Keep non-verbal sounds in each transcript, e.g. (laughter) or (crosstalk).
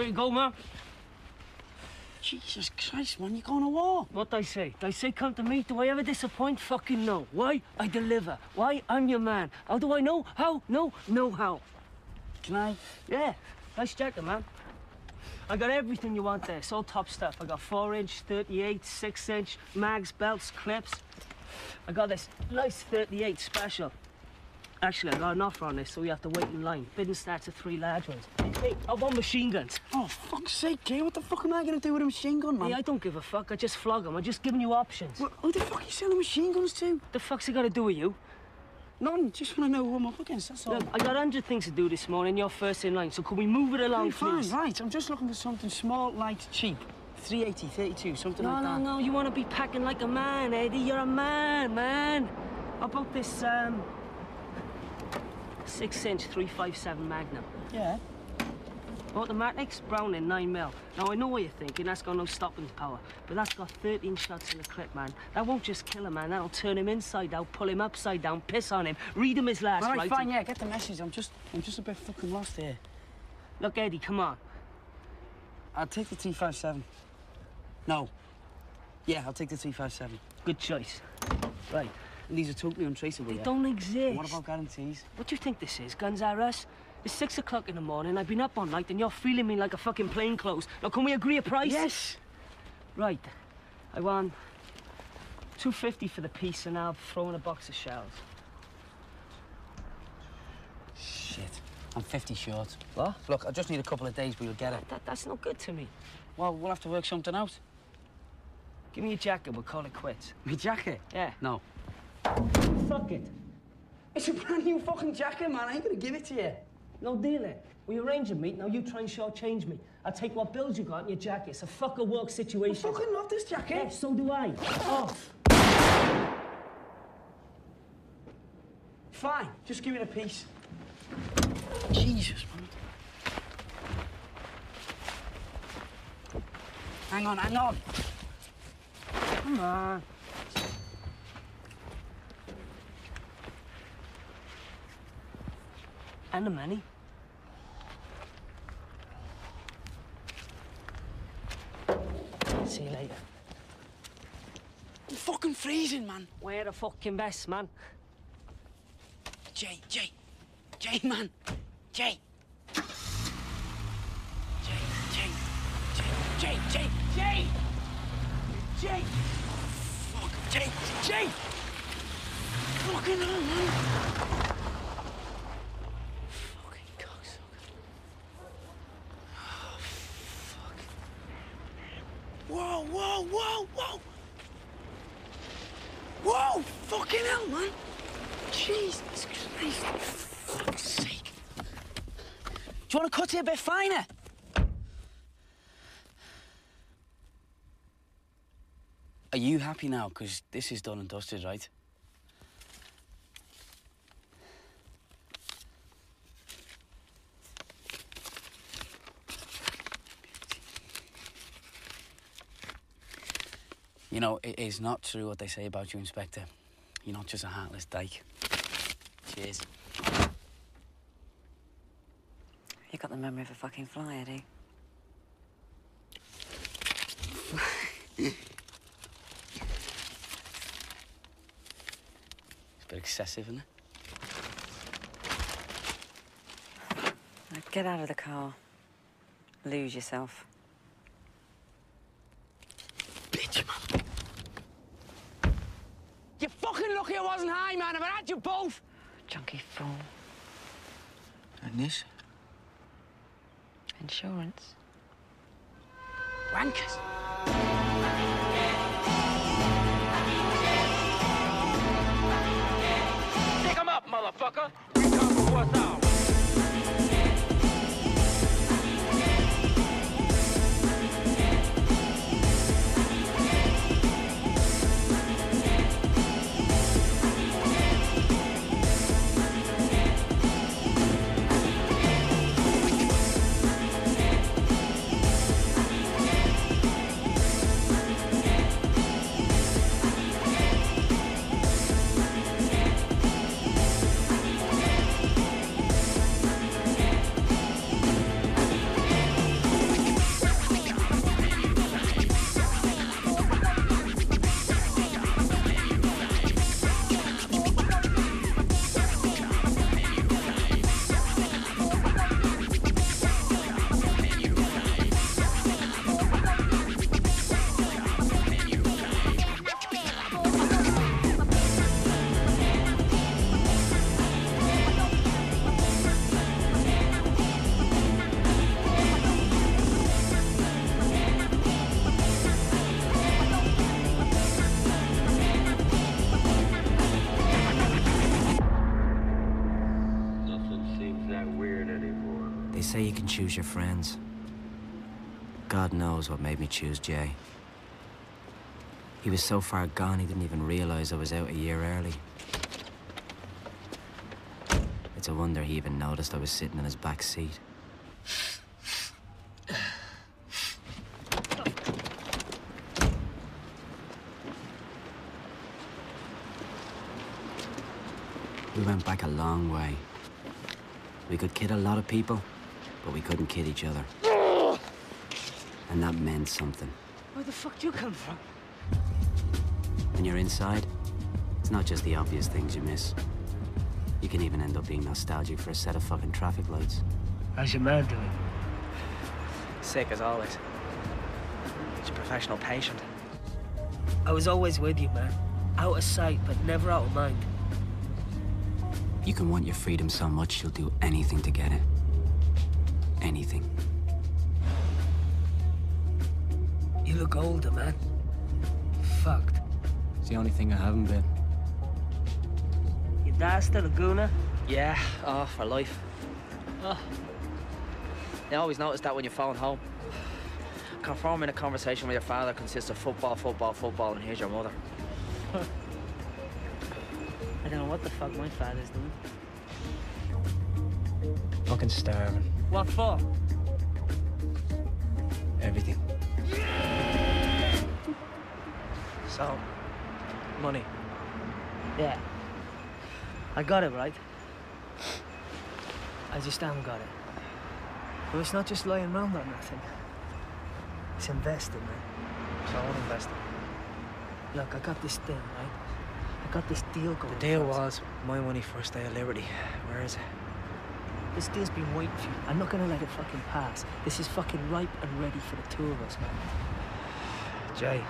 There you go, man. Jesus Christ, man, you're going to war. What I say? I say come to me. Do I ever disappoint? Fucking no. Why? I deliver. Why? I'm your man. How do I know? How? No, no how. Can I? Yeah. Nice jacket, man. I got everything you want there. It's all top stuff. I got 4 inch, 38, 6 inch, mags, belts, clips. I got this nice 38 special. Actually, I got an offer on this, so we have to wait in line. Bidding starts at three large ones. Hey, I want machine guns. Oh, fuck's sake, Jay, what the fuck am I going to do with a machine gun, man? Hey, I don't give a fuck. I just flog them. I'm just giving you options. Well, who the fuck are you selling machine guns to? The fuck's it got to do with you? None, just want to know who I'm up against, that's all. Look, I got a hundred things to do this morning. You're first in line, so can we move it along, Hey, fine, please? right, I'm just looking for something small, light, cheap. 380, 32, something No, like that. no, that. no. You want to be packing like a man, Eddie. You're a man, man. How about this, um... Six-inch 357 Magnum. Yeah. Automatics, Browning, 9 mil. Now, I know what you're thinking, that's got no stopping power. But that's got 13 shots in the clip, man. That won't just kill a man. That'll turn him inside out, pull him upside down, piss on him, read him his last All right, rites, fine, yeah, get the message. I'm just, I'm just a bit fucking lost here. Look, Eddie, come on. I'll take the 357. No. Yeah, I'll take the 357. Good choice. Right. And these are totally untraceable, They yeah? don't exist. What about guarantees? What do you think this is? Guns are us? It's six o'clock in the morning. I've been up all night and you're feeling me like a fucking plainclothes. Now, can we agree a price? Yes! Right. I want 250 for the piece and I'll throw in a box of shells. Shit. I'm 50 short. What? Look, I just need a couple of days, but you'll get it. That, that's not good to me. Well, we'll have to work something out. Give me your jacket, we'll call it quits. My jacket? Yeah. No. Fuck it. It's a brand new fucking jacket, man. I ain't gonna give it to you. No dealing. Eh? We arrange a meet, now you try and shortchange me. I'll take what bills you got in your jacket. It's a fucker work I situation. fucking love this jacket. Yeah, so do I. Off. Fine, just give it a piece. Jesus, man. Hang on, hang on. Come on. And the money. See you later. I'm fucking freezing, man. Wear the fucking best, man. Jay, Jay, Jay, man. Jay. Jay, Jay, Jay, Jay, Jay, Jay. Jay. Fuck, Jay, Jay. Fucking hell, man. Fucking cocksucker. Oh, fuck. Whoa, whoa, whoa, whoa. Whoa, fucking hell, man. Jesus Christ, for fuck's sake. Do you want to cut it a bit finer? Are you happy now? Because this is done and dusted, right? You know, it is not true what they say about you, Inspector. You're not just a heartless dyke. Cheers. You got the memory of a fucking fly, Eddie. It's a bit excessive, isn't it? Now get out of the car. Lose yourself. Bitch, man. You fucking lucky I wasn't high, man. I've had you both. Junkie fool. And this? Insurance. Wankers. Pick 'em up, motherfucker. We come for what's ours. Say you can choose your friends. God knows what made me choose Jay. He was so far gone he didn't even realize I was out a year early. It's a wonder he even noticed I was sitting in his back seat. We went back a long way. We could kid a lot of people, but we couldn't kid each other. And that meant something. Where the fuck do you come from? When you're inside, it's not just the obvious things you miss. You can even end up being nostalgic for a set of fucking traffic lights. How's your man doing? Sick as always. He's a professional patient. I was always with you, man. Out of sight, but never out of mind. You can want your freedom so much you'll do anything to get it. Anything. You look older, man. Fucked. It's the only thing I haven't been. Your dad still a gooner? Yeah, oh, for life. Oh. You always notice that when you're phone home. (sighs) Confirming a conversation with your father consists of football, football, football, and here's your mother. (laughs) I don't know what the fuck my father's doing. Fucking starving. What for? Everything. So, money. Yeah. I got it, right? I just haven't got it. But it's not just lying around on nothing. It's invested, man. So I won't invest it. Look, I got this thing, right? I got this deal going. The deal was my money first day of Liberty. Where is it? This deal's been waiting for you. I'm not gonna let it fucking pass. This is fucking ripe and ready for the two of us, man. Jay.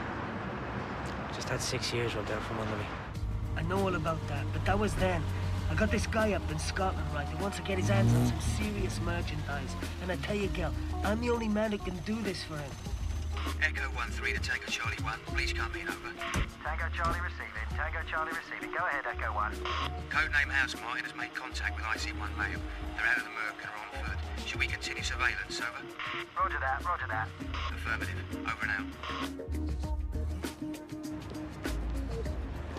Just had six years rubbed out from under me. I know all about that, but that was then. I got this guy up in Scotland, right, who wants to get his hands on some serious merchandise. And I tell you, Gil, I'm the only man who can do this for him. Echo 1-3 to Tango Charlie 1. Please come in, over. Tango Charlie receiving. Tango Charlie receiving. Go ahead, Echo 1. Codename House Martin has made contact with IC1 male. They're out of the Merc and are on foot. Should we continue surveillance, over? Roger that, roger that. Affirmative. Over and out.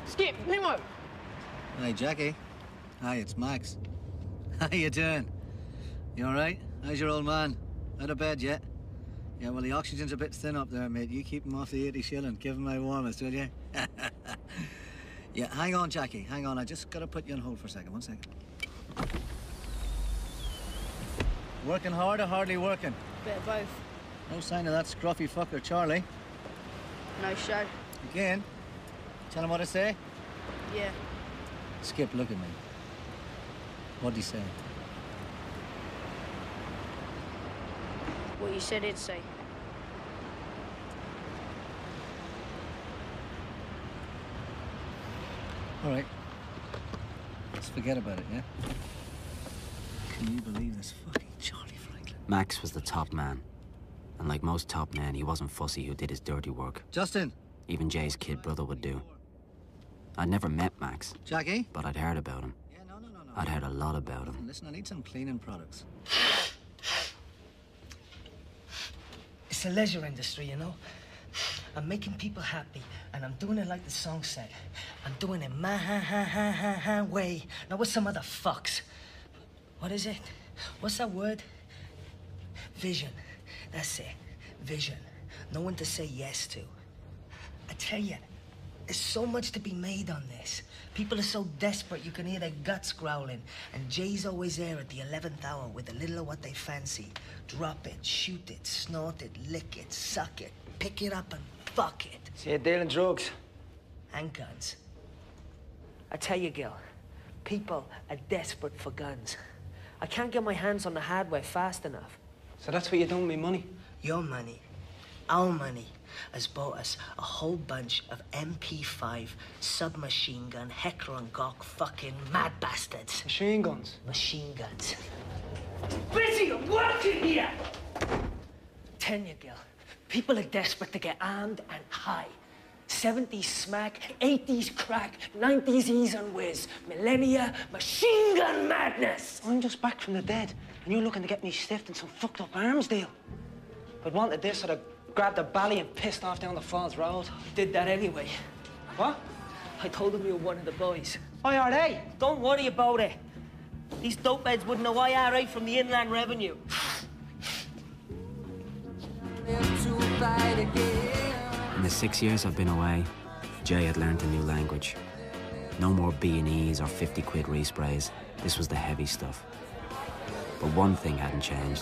Skip, Nemo. Hey, Jackie. Hi, it's Max. (laughs) How you doing? You all right? How's your old man? Out of bed yet? Yeah, well, the oxygen's a bit thin up there, mate. You keep him off the 80 shilling. Give him my warmest, will you? (laughs) yeah, hang on, Jackie. Hang on. I just gotta put you on hold for a second. One second. Working hard or hardly working? Bit of both. No sign of that scruffy fucker, Charlie. No show. Again? Tell him what I say? Yeah. Skip, look at me. What'd he say? What you said it'd say. All right. Let's forget about it, yeah? Can you believe this fucking Charlie Franklin? Max was the top man. And like most top men, he wasn't fussy who did his dirty work. Justin! Even Jay's kid brother would do. I'd never met Max, Jackie? but I'd heard about him. Yeah, no, no, no, no. I'd heard a lot about him. Listen, I need some cleaning products. It's a leisure industry, you know? I'm making people happy, and I'm doing it like the song said. I'm doing it my ha ha ha ha ha way, not with some other fucks. What is it? What's that word? Vision. That's it. Vision. No one to say yes to. I tell you, there's so much to be made on this. People are so desperate you can hear their guts growling. And Jay's always there at the 11th hour with a little of what they fancy. Drop it, shoot it, snort it, lick it, suck it, pick it up and fuck it. See dealing drugs. And guns. I tell you, Gil, people are desperate for guns. I can't get my hands on the hardware fast enough. So that's what you're doing with me money? Your money, our money, has bought us a whole bunch of MP5 submachine gun Heckler and Koch fucking mad bastards. Machine guns. Machine guns. Busy, I'm working here! Tell you, Gil, people are desperate to get armed and high. 70s smack, 80s crack, 90s ease and whiz, millennia, machine gun madness. I'm just back from the dead, and you're looking to get me stiffed in some fucked up arms deal. If I'd wanted this, I'd have grabbed a bally and pissed off down the Falls Road. Did that anyway. What? I told him you were one of the boys. IRA? Don't worry about it. These dope heads wouldn't know IRA from the Inland Revenue. In the six years I've been away, Jay had learned a new language. No more B&Es or 50 quid resprays. This was the heavy stuff. But one thing hadn't changed.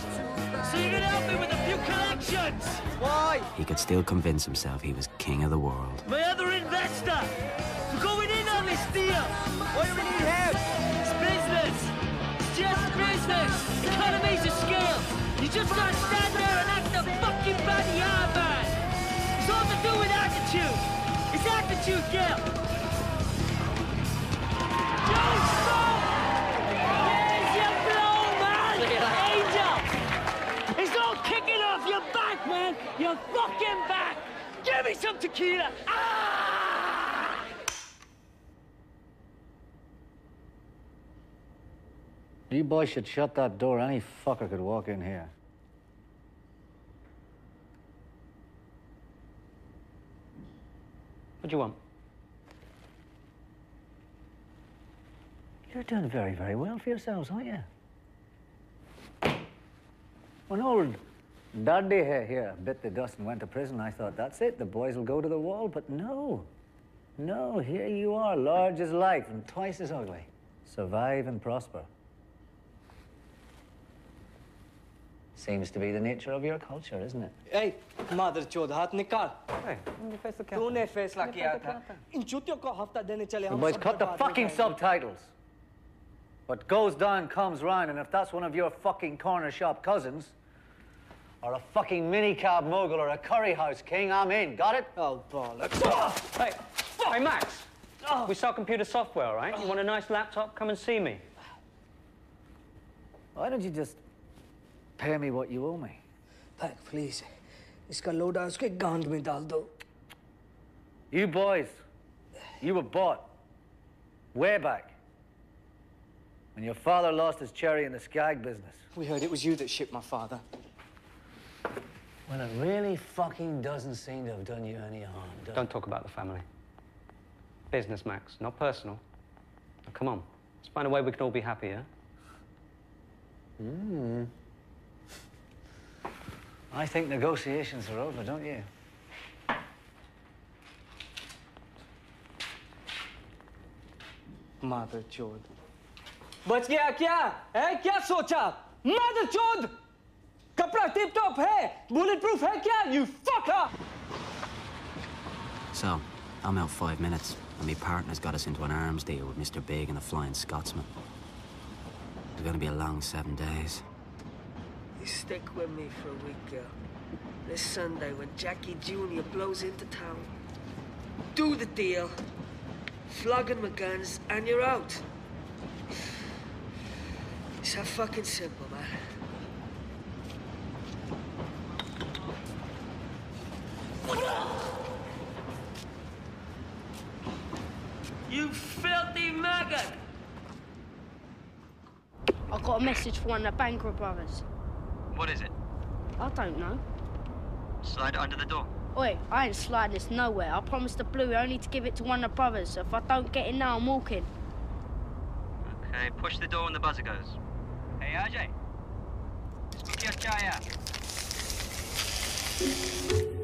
So you can help me with a few connections. Why? He could still convince himself he was king of the world. My other investor. We're going in on this deal. Why do we need him? It's business. It's just business. Economies of scale. You just gotta stand there and act the fucking bloody hard man. It's all to do with attitude. It's attitude, Gil. Fucking back! Give me some tequila! Ah! You boys should shut that door. Any fucker could walk in here. What do you want? You're doing very, very well for yourselves, aren't you? When old Daddy here, here bit the dust and went to prison, I thought, that's it, the boys will go to the wall. But no. No, here you are, large as life and twice as ugly. Survive and prosper. Seems to be the nature of your culture, isn't it? Hey, mother चोद हाथ निकाल फैसला तूने फैसला किया था इन जूतियों को हफ्ता देने चले You हम boys सब cut the बर्बाद हो fucking जाएंगे। subtitles. What goes down comes round, and if that's one of your fucking corner shop cousins, or a fucking minicab mogul, or a curry house king, I'm in. Got it? Oh, bollocks. Hey, hey, Max. We sell computer software, all right? You want a nice laptop? Come and see me. Why don't you just pay me what you owe me? Pack, please. इसका लोडा उसके गांड में डाल दो You boys, you were bought way back when your father lost his cherry in the skag business. We heard it was you that shipped my father. Well, it really fucking doesn't seem to have done you any harm, does Don't talk about the family. Business, Max, not personal. Now, come on. Let's find a way we can all be happy, yeah? Mm. I think negotiations are over, don't you? Mother चोद बच गया क्या है क्या सोचा mother चोद कपड़ा tip top है बुलेट प्रूफ है क्या you fucker So, I'm out five minutes, and my partner's got us into an arms deal with Mr. Big and the Flying Scotsman. It's gonna be a long seven days. You stick with me for a week, girl. This Sunday when Jackie Jr. blows into town. Do the deal. Flogging my guns, and you're out. It's that fucking simple, man. Maggot! I got a message for one of the Banker brothers. What is it? I don't know. Slide it under the door. Wait, I ain't sliding this nowhere. I promised the Blue only to give it to one of the brothers. So if I don't get it now, I'm walking. Okay, push the door and the buzzer goes. Hey, Ajay. Spooky Chaya. Come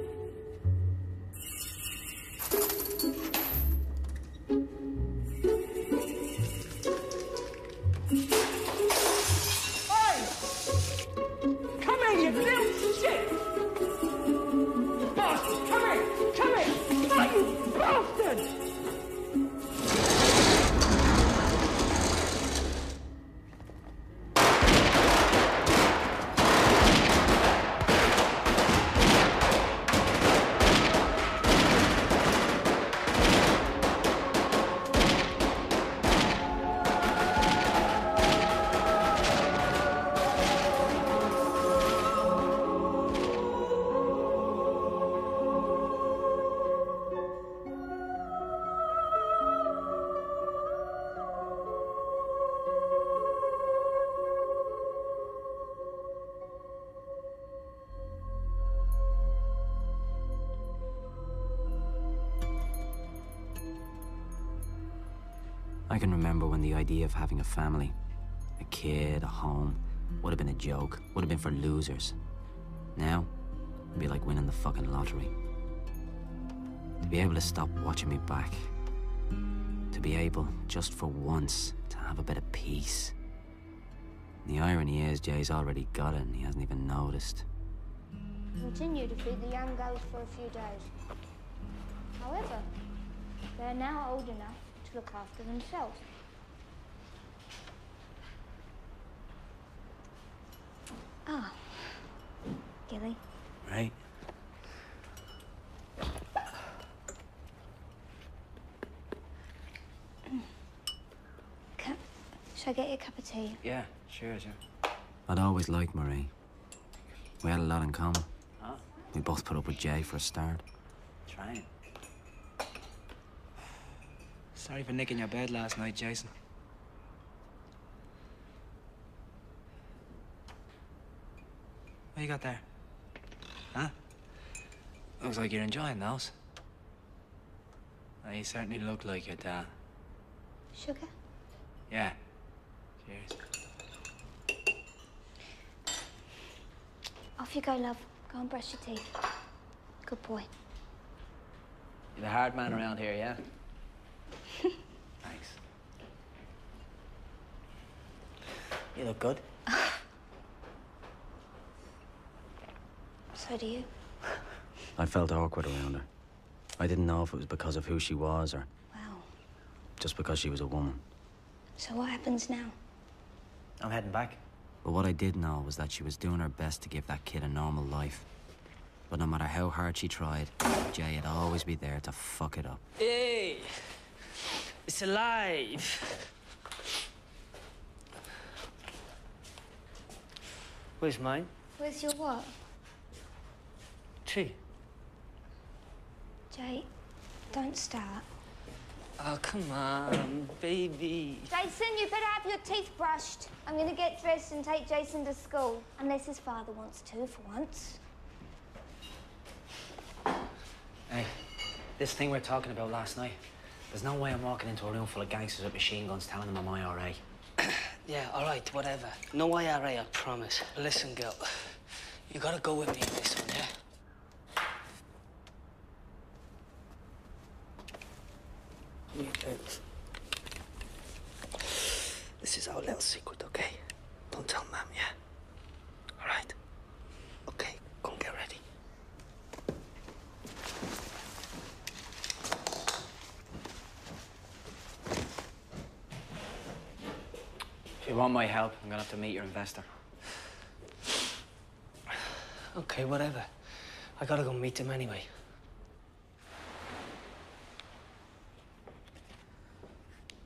remember when the idea of having a family, a kid, a home, would have been a joke, would have been for losers. Now, it'd be like winning the fucking lottery. To be able to stop watching me back. To be able, just for once, to have a bit of peace. The irony is, Jay's already got it and he hasn't even noticed. Continue to feed the young girls for a few days. However, they are now old enough to look after themselves. Gilly, Right? cup. Shall I get you a cup of tea? Yeah, sure, sure. I'd always liked Marie. We had a lot in common. Huh? We both put up with Jay for a start. Trying. Sorry for nicking your bed last night, Jason. What you got there? Huh? Looks like you're enjoying those. You certainly look like your dad. Sugar? Yeah. Cheers. Off you go, love. Go and brush your teeth. Good boy. You're the hard man around here, yeah? (laughs) Thanks. You look good. So do you. (laughs) I felt awkward around her. I didn't know if it was because of who she was or Wow. just because she was a woman. So what happens now? I'm heading back. But what I did know was that she was doing her best to give that kid a normal life. But no matter how hard she tried, Jay would always be there to fuck it up. Hey, it's alive. Where's mine? Where's your what? Tree. Jay, don't start. Oh, come on, baby. Jason, you better have your teeth brushed. I'm gonna get dressed and take Jason to school. Unless his father wants to, for once. Hey, this thing we are talking about last night. There's no way I'm walking into a room full of gangsters with machine guns telling them I'm IRA. (coughs) Yeah, all right, whatever. No IRA, I promise. Listen, girl, you gotta go with me on this one, yeah? You guys. This is our little secret, okay? Don't tell Mom, yeah? All right? Okay, go and get ready. If you want my help, I'm gonna have to meet your investor. Okay, whatever. I gotta go meet him anyway.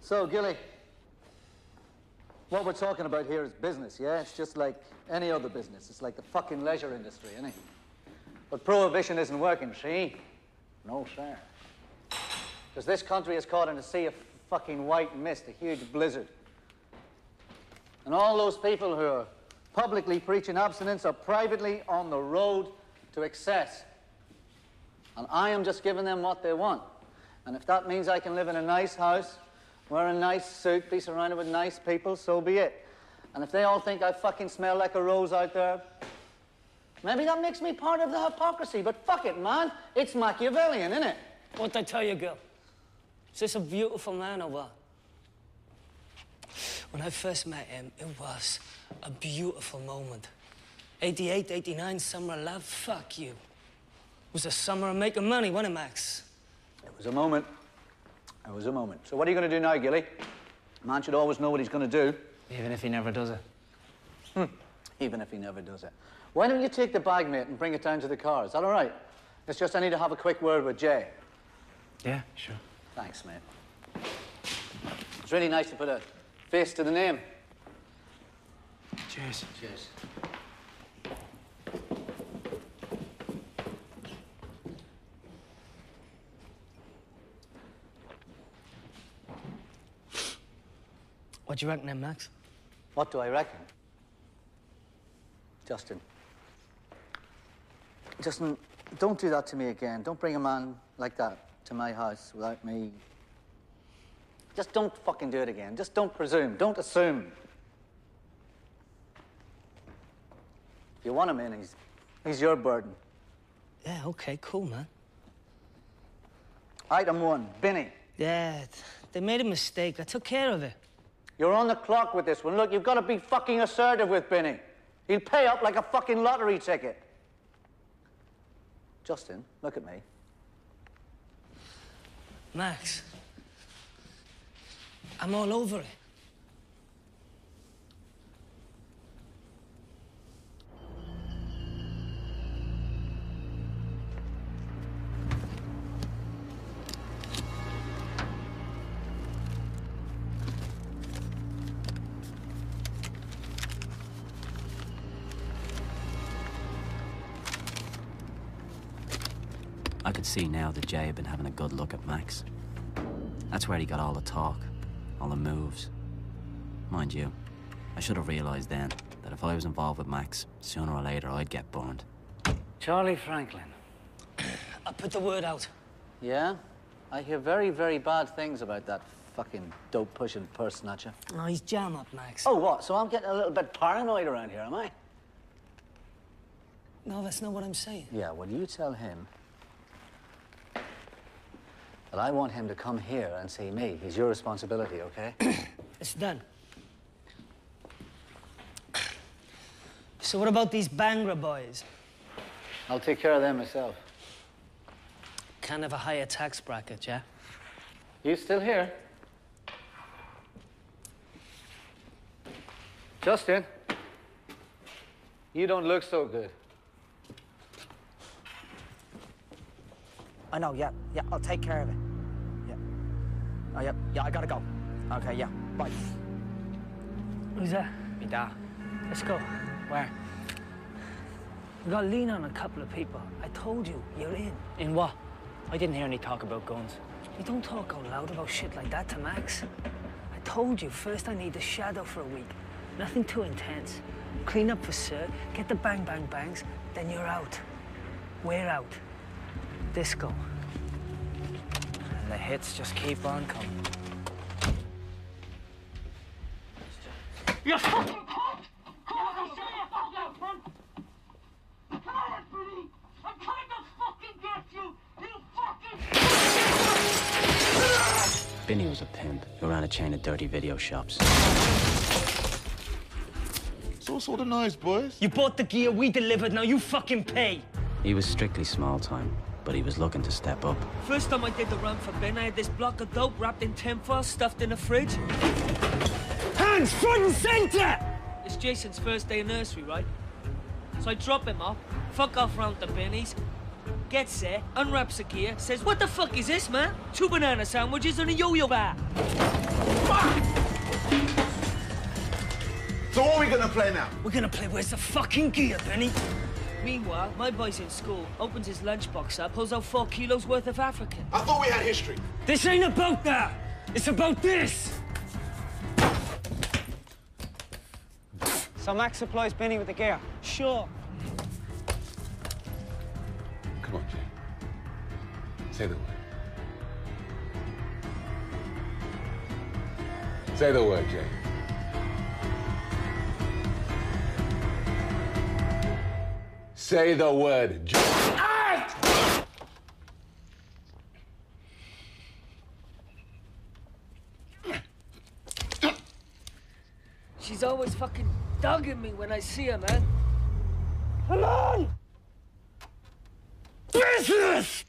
So, Gilly, what we're talking about here is business, yeah? It's just like any other business. It's like the fucking leisure industry, innit? But prohibition isn't working, see? No, sir. Because this country is caught in a sea of fucking white mist, a huge blizzard. And all those people who are publicly preaching abstinence are privately on the road to excess. And I am just giving them what they want. And if that means I can live in a nice house, wear a nice suit, be surrounded with nice people, so be it. And if they all think I fucking smell like a rose out there, maybe that makes me part of the hypocrisy. But fuck it, man. It's Machiavellian, isn't it? What I tell you, girl? Is this a beautiful man or what? When I first met him, it was a beautiful moment. 88, 89, summer of love, fuck you. It was a summer of making money, wasn't it, Max? It was a moment. It was a moment. So what are you going to do now, Gilly? A man should always know what he's going to do. Even if he never does it. Hmm. Even if he never does it. Why don't you take the bag, mate, and bring it down to the car? Is that all right? It's just I need to have a quick word with Jay. Yeah, sure. Thanks, mate. It's really nice to put a face to the name. Cheers. Cheers. What do you reckon then, Max? What do I reckon? Justin. Justin, don't do that to me again. Don't bring a man like that to my house without me. Just don't fucking do it again. Just don't presume. Don't assume. If you want him in, he's, he's your burden. Yeah, okay, cool, man. Item one, Binny. Yeah, they made a mistake. I took care of it. You're on the clock with this one. Look, you've got to be fucking assertive with Binny. He'll pay up like a fucking lottery ticket. Justin, look at me. Max, I'm all over it. I could see now that Jay had been having a good look at Max. That's where he got all the talk, all the moves. Mind you, I should have realized then that if I was involved with Max, sooner or later I'd get burned. Charlie Franklin. I put the word out. Yeah? I hear very, very bad things about that fucking dope pushing purse snatcher. Oh, he's jam up, Max. Oh, what? So I'm getting a little bit paranoid around here, am I? No, that's not what I'm saying. Yeah, well, you tell him that I want him to come here and see me. He's your responsibility, okay? (clears throat) It's done. So what about these Bangra boys? I'll take care of them myself. Kind of a higher tax bracket, yeah? You still here? Justin, you don't look so good. I know, yeah, yeah, I'll take care of it. Yeah. Oh, yeah, yeah, I gotta go. Okay, yeah, bye. Who's that? Me dad. Let's go. Where? We got to lean on a couple of people. I told you, you're in. In what? I didn't hear any talk about guns. You don't talk out loud about shit like that to Max. I told you, first I need the shadow for a week. Nothing too intense. Clean up for Sir, get the bang bang bangs, then you're out. We're out. Disco. And the hits just keep on coming. You fucking cunt! Come on, say it out loud, cunt! Come on, Billy! I'm trying to fucking get you! You fucking... (laughs) Binny was a pimp who ran a chain of dirty video shops. So what's all the noise, boys? You bought the gear, we delivered, now you fucking pay! He was strictly small time, but he was looking to step up. First time I did the run for Ben, I had this block of dope wrapped in tinfoil, stuffed in a fridge. Hands front and center! It's Jason's first day of nursery, right? So I drop him off, fuck off round the binnies, gets there, unwraps the gear, says, What the fuck is this, man? Two banana sandwiches and a yo-yo bar. So what are we gonna play now? We're gonna play Where's the fucking gear, Benny? Meanwhile, my boy's in school, opens his lunchbox up, pulls out four kilos worth of African. I thought we had history. This ain't about that! It's about this! So Max supplies Benny with the gear. Sure. Come on, Jay. Say the word. Say the word, Jay. Say the word, Jay. She's always fucking dogging me when I see her, man. Come on! Business!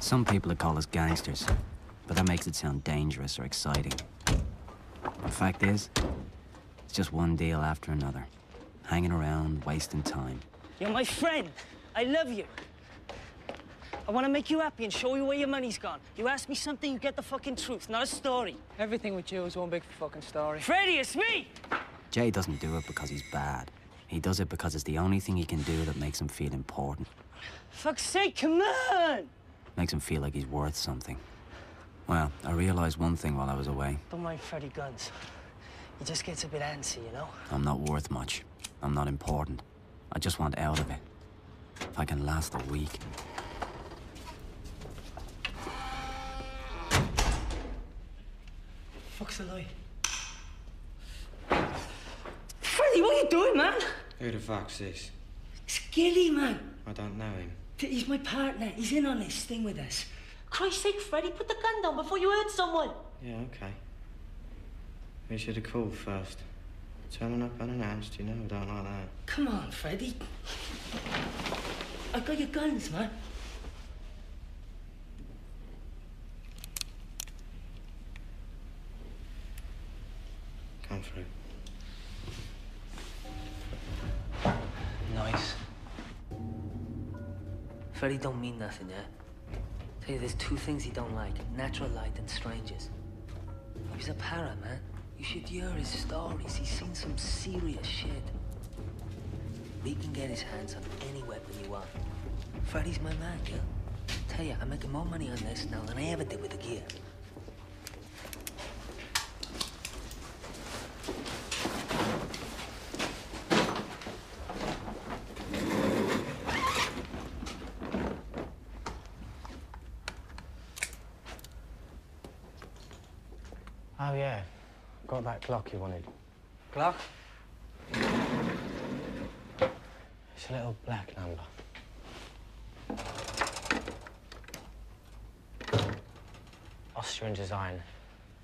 Some people would call us gangsters, but that makes it sound dangerous or exciting. The fact is, it's just one deal after another. Hanging around, wasting time. You're my friend. I love you. I want to make you happy and show you where your money's gone. You ask me something, you get the fucking truth, not a story. Everything with you is one big fucking story. Freddie, it's me! Jay doesn't do it because he's bad. He does it because it's the only thing he can do that makes him feel important. Fuck's sake, come on! Makes him feel like he's worth something. Well, I realized one thing while I was away. Don't mind Freddie Guns. He just gets a bit antsy, you know? I'm not worth much. I'm not important. I just want out of it. if I can last a week. Fuck's a lie. Freddie, what are you doing, man? Who the fuck's this? It's Gilly, man. I don't know him. He's my partner. He's in on this thing with us. Christ's sake, Freddie, put the gun down before you hurt someone. Yeah, okay. We should have called first. Turning up unannounced, you know, I don't like that. Come on, Freddie. I got your guns, man. Come through. Nice. Freddie don't mean nothing, yeah? Tell there's two things he don't like. Natural light and strangers. He's a para, man. You should hear his stories. He's seen some serious shit. He can get his hands on any weapon you want. Freddy's my man, girl. Tell you, I'm making more money on this now than I ever did with the gear. Oh, yeah. Got that Glock you wanted. Glock? It's a little black number. Austrian design.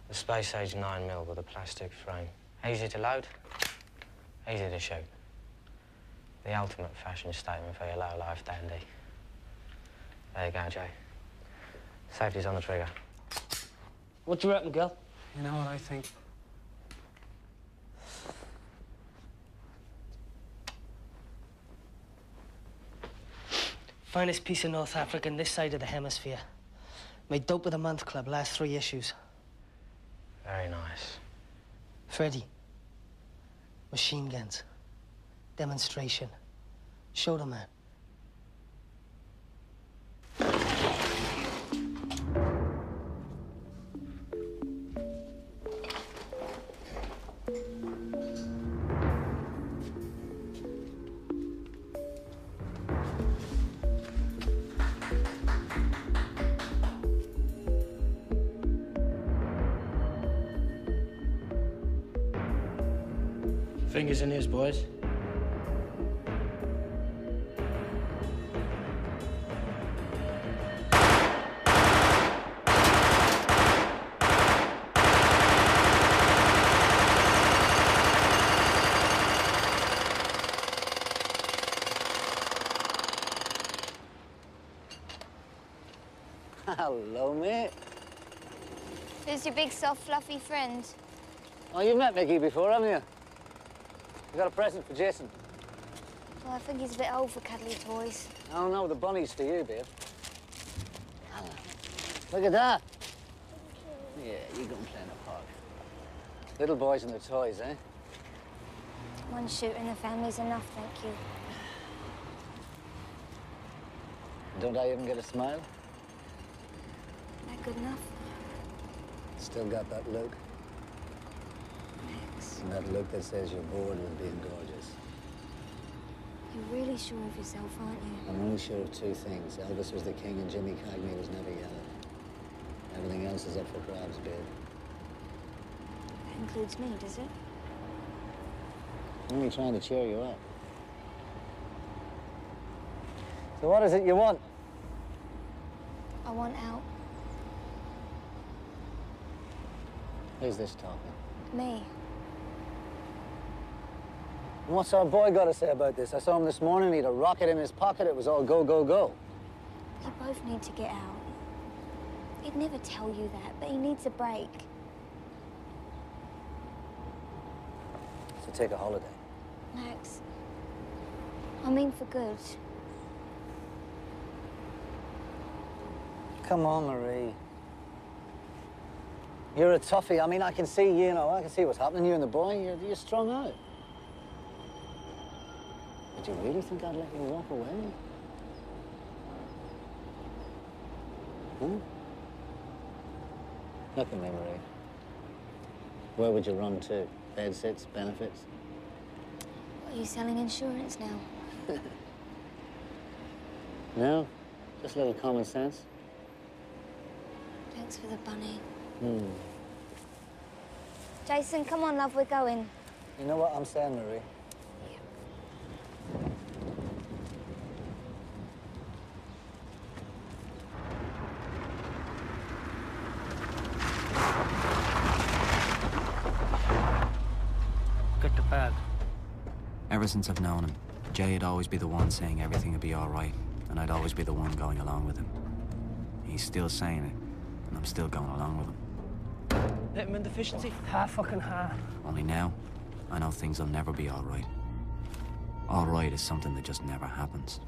The space age 9 mil with a plastic frame. Easy to load, easy to shoot. The ultimate fashion statement for your low life dandy. There you go, Jay. Safety's on the trigger. What do you reckon, girl? You know what I think? Finest piece of North Africa in this side of the hemisphere. Made Dope of the Month Club, last three issues. Very nice. Freddy. Machine guns. Demonstration. Shoulder man. Fingers in ears, boys. Hello, mate. Who's your big, soft, fluffy friend? Oh, you've met Mickey before, haven't you? You got a present for Jason. Well, I think he's a bit old for cuddly toys. I don't know, the bunny's for you, babe. Hello. Look at that. Yeah, you go and play in the park. Little boys and their toys, eh? One shoot in the family's enough, thank you. Don't I even get a smile? That good enough? Still got that look. And that look that says you're bored with being gorgeous. You're really sure of yourself, aren't you? I'm only sure of two things. Elvis was the king and Jimmy Cagney was never yellow. Everything else is up for grabs, babe. That includes me, does it? I'm only trying to cheer you up. So what is it you want? I want out. Who's this talking? Me. And what's our boy got to say about this? I saw him this morning. He had a rocket in his pocket. It was all go, go, go. You both need to get out. He'd never tell you that, but he needs a break. So take a holiday. Max. I mean for good. Come on, Marie. You're a toughie. I mean, I can see, you know, I can see what's happening. to You and the boy, you're, you're strung out. But you really think I'd let you walk away? At me, Marie. Where would you run to? Bed sits, benefits? What, are you selling insurance now? (laughs) No, just a little common sense. Thanks for the bunny. Hmm. Jason, come on, love, we're going. You know what I'm saying, Marie? Get the bag. Ever since I've known him, Jay'd always be the one saying everything would be all right, and I'd always be the one going along with him. He's still saying it, and I'm still going along with him. Vitamin deficiency? Ha, fucking ha. Only now, I know things will never be all right. All right is something that just never happens.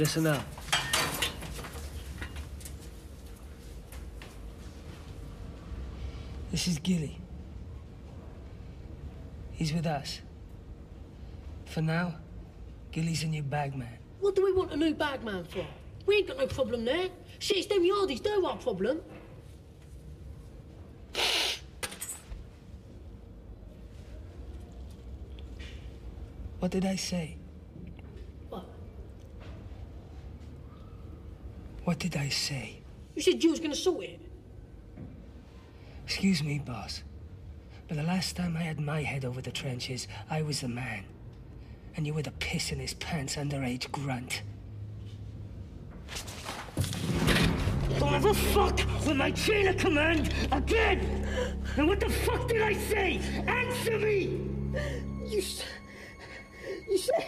Listen up. This is Gilly. He's with us. For now, Gilly's a new bagman. What do we want a new bagman for? We ain't got no problem there. Shit, it's them yardies, they're our problem. What did I say? What did I say? You said you was gonna sort it. Excuse me, boss. But the last time I had my head over the trenches, I was the man. And you were the piss in his pants underage grunt. Don't ever fuck with my chain of command again! And what the fuck did I say? Answer me! You s- You said.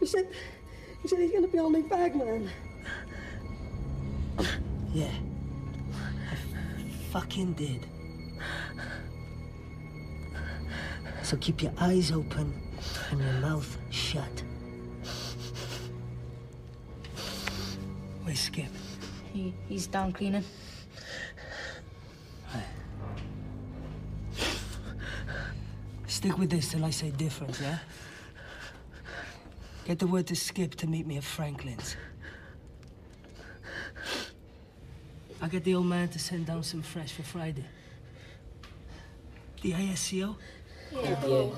You said. You said he's gonna be our new bagman. Fucking did. So keep your eyes open and your mouth shut. Where's Skip? He, he's down cleaning. Right. Stick with this till I say different, yeah? Get the word to Skip to meet me at Franklin's. I'll get the old man to send down some fresh for Friday. The ISCO? Oh, yeah.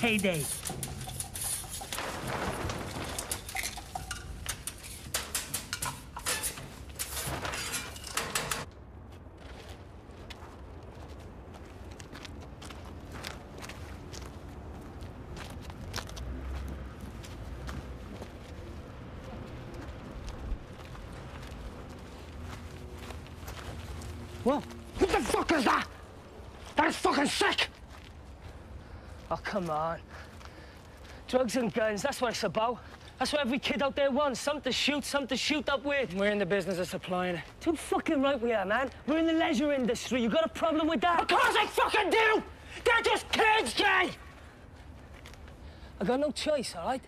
Heyday. What? What the fuck is that? That is fucking sick! Oh, come on. Drugs and guns, that's what it's about. That's what every kid out there wants. Something to shoot, something to shoot up with. We're in the business of supplying it. Too fucking right we are, man. We're in the leisure industry. You got a problem with that? Of course I fucking do! They're just kids, Jay! I got no choice, all right?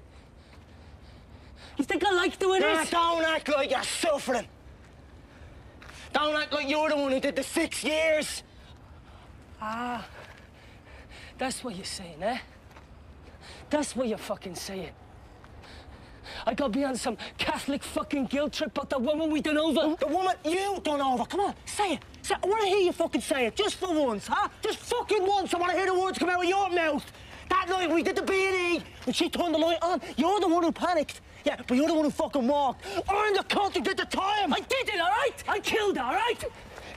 You think I like doing Nah, this? don't act like you're suffering. Don't act like you're the one who did the six years. Ah, that's what you're saying, eh? That's what you're fucking saying. I gotta be on some Catholic fucking guilt trip about the woman we done over. The woman you done over. Come on, say it. Say, I want to hear you fucking say it, just for once, huh? Just fucking once. I want to hear the words come out of your mouth. That night we did the B&E, and she turned the light on. You're the one who panicked. Yeah, but you're the one who fucking walked. I'm the cunt who did the time. I did it, all right? I killed her, all right?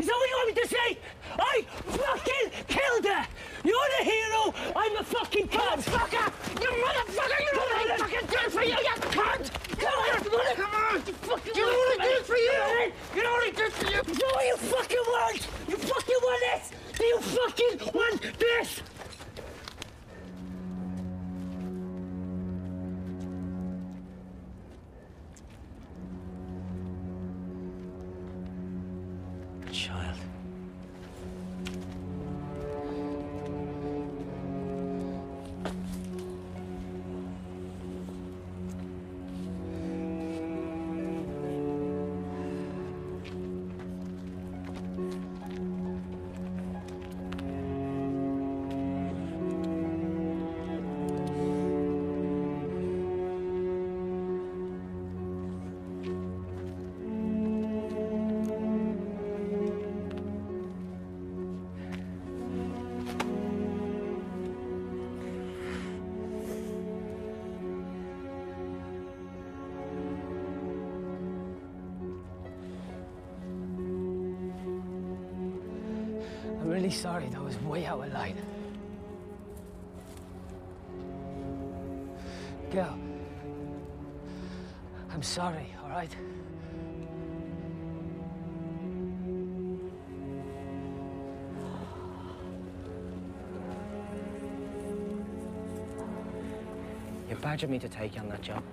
Is that what you want me to say? I fucking killed her! You're the hero! I'm the fucking cunt! Motherfucker! You motherfucker! You know what I fucking did for you, you cunt! You know what I Come on! You fucking You know what I did for you! You know what I did for you! You know what you fucking want? You fucking want this? Do you fucking want this? Child. Really sorry, that was way out of line. Girl, I'm sorry, all right? You badgered me to take you on that job.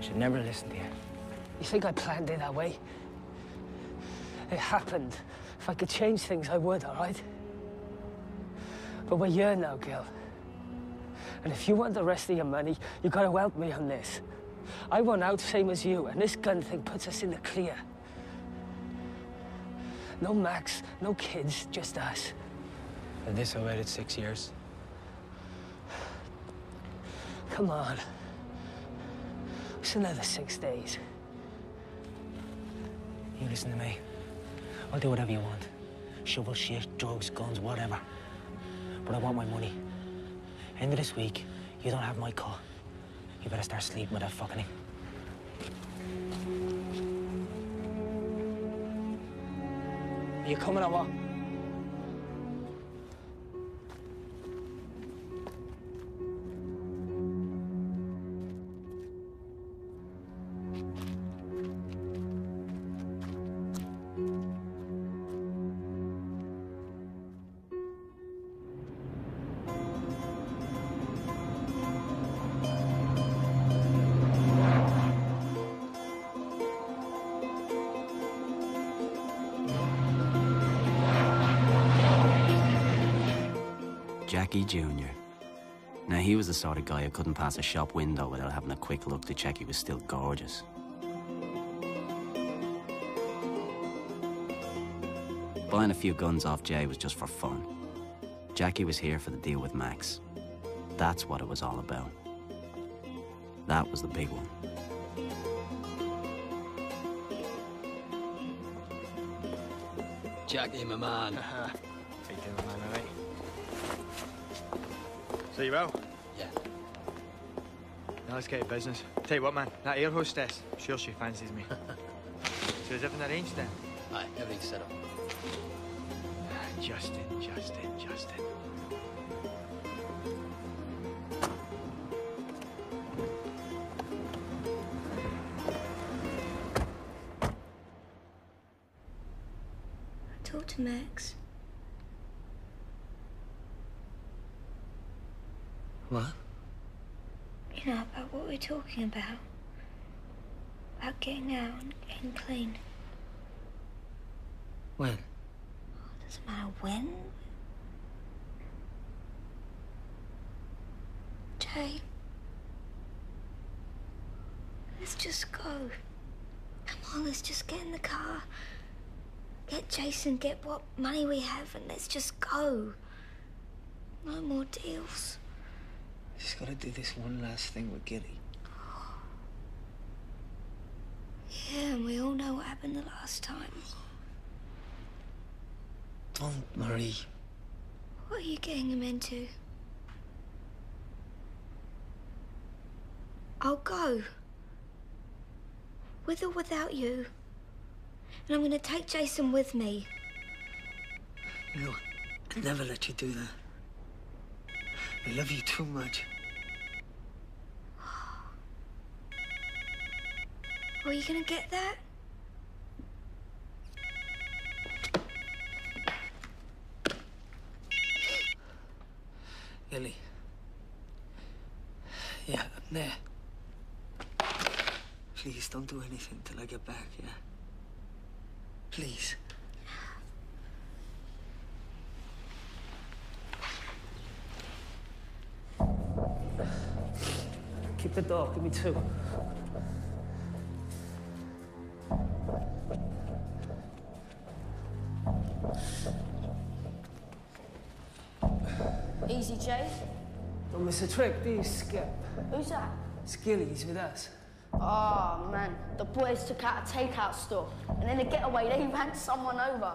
Should never listen to you. You think I planned it that way? It happened. If I could change things, I would, all right? But we're here now, Gil. And if you want the rest of your money, you gotta help me on this. I want out same as you, and this gun thing puts us in the clear. No Max, no kids, just us. And this waited six years. Come on. It's another six days. You listen to me. I'll do whatever you want. Shovel shit, drugs, guns, whatever. But I want my money. End of this week, you don't have my car. You better start sleeping with fucking. Are you coming or what? Sort of guy who couldn't pass a shop window without having a quick look to check he was still gorgeous. Buying a few guns off Jay was just for fun. Jackie was here for the deal with Max. That's what it was all about. That was the big one. Jackie, my man. (laughs) How you doing, man? All right? So you well? Yeah. Now let's get to business. Tell you what, man, that air hostess, I'm sure she fancies me. (laughs) so is everything arranged then? Aye, everything's set up. Justin, Justin, Justin. Talk to Max. What? You know, about what we're talking about. About getting out and getting clean. When? Oh, doesn't matter when. Jay. Let's just go. Come on, let's just get in the car. Get Jason, get what money we have, and let's just go. No more deals. Just gotta do this one last thing with Gilly. Yeah, and we all know what happened the last time. Don't, Marie. What are you getting him into? I'll go. With or without you. And I'm gonna take Jason with me. No, I'd never let you do that. I love you too much. Are you gonna get that? Ellie. Yeah, I'm there. Please don't do anything till I get back, yeah? Please. Keep the door. Give me two. Easy, Jay. Don't miss a trick, do you, Skip? Who's that? Skilly's with us. Oh, man. The boys took out a takeout store. And in the getaway, they (laughs) ran someone over.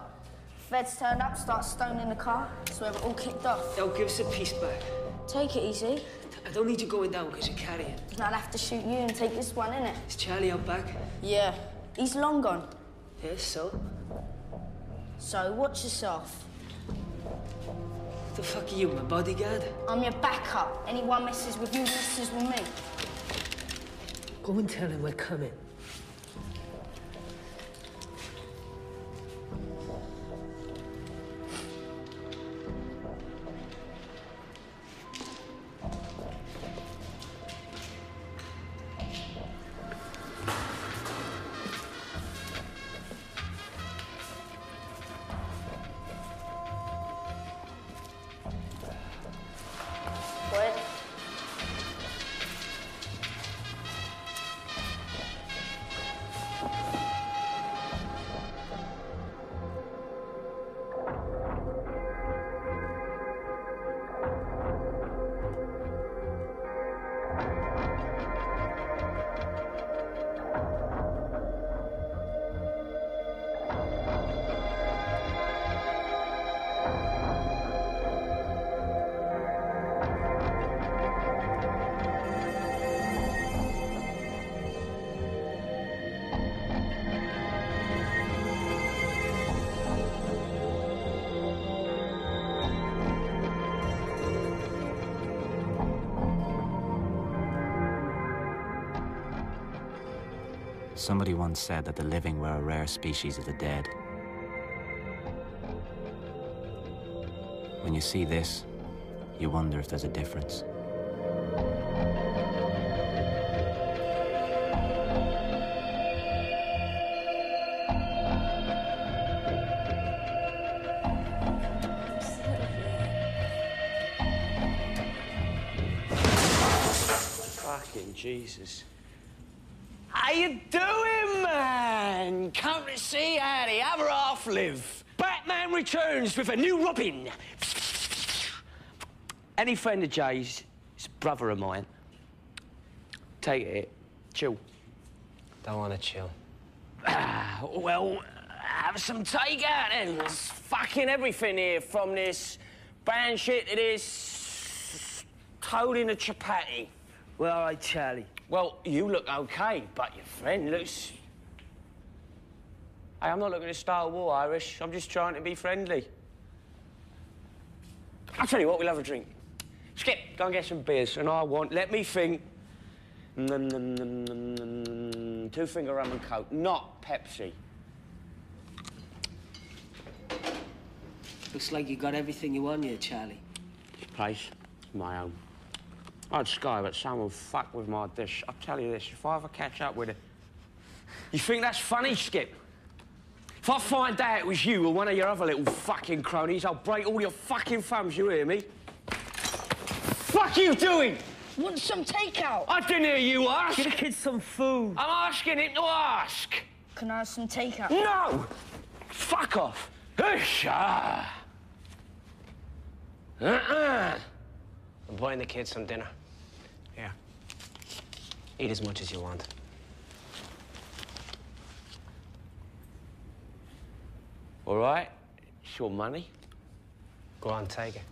Feds turned up, start stoning the car. so where it all kicked off. They'll give us a piece back. Take it easy. I don't need you going down because you're carrying. Then I'll have to shoot you and take this one, innit? Is Charlie out back? Yeah. He's long gone. Yes, so? So, watch yourself. The fuck are you, my bodyguard? I'm your backup. Anyone messes with you, messes with me. Go and tell him we're coming. Somebody once said that the living were a rare species of the dead. When you see this, you wonder if there's a difference. Half live. Batman returns with a new Robin. Any friend of Jay's is a brother of mine. Take it. Chill. Don't want to chill. Ah, well, have some takeout then. There's fucking everything here from this band shit to this toad in a chapati. Well, all right, Charlie. Well, you look okay, but your friend looks. Hey, I'm not looking to start a war, Irish. I'm just trying to be friendly. I'll tell you what, we'll have a drink. Skip, go and get some beers, and I want, let me think. Two finger rum and coke, not Pepsi. Looks like you got everything you want here, Charlie. This place is my own. I'd sky, but someone fuck with my dish. I'll tell you this, if I ever catch up with it. You think that's funny, Skip? If I find out it was you or one of your other little fucking cronies, I'll break all your fucking thumbs, you hear me? Fuck you doing? Want some takeout? I didn't hear you ask. Get the kids some food. I'm asking him to ask. Can I have some takeout? No! Fuck off. Husha! Ah. Uh-uh. I'm buying the kids some dinner. Here. Eat as much as you want. All right? It's your money. Go on, take it.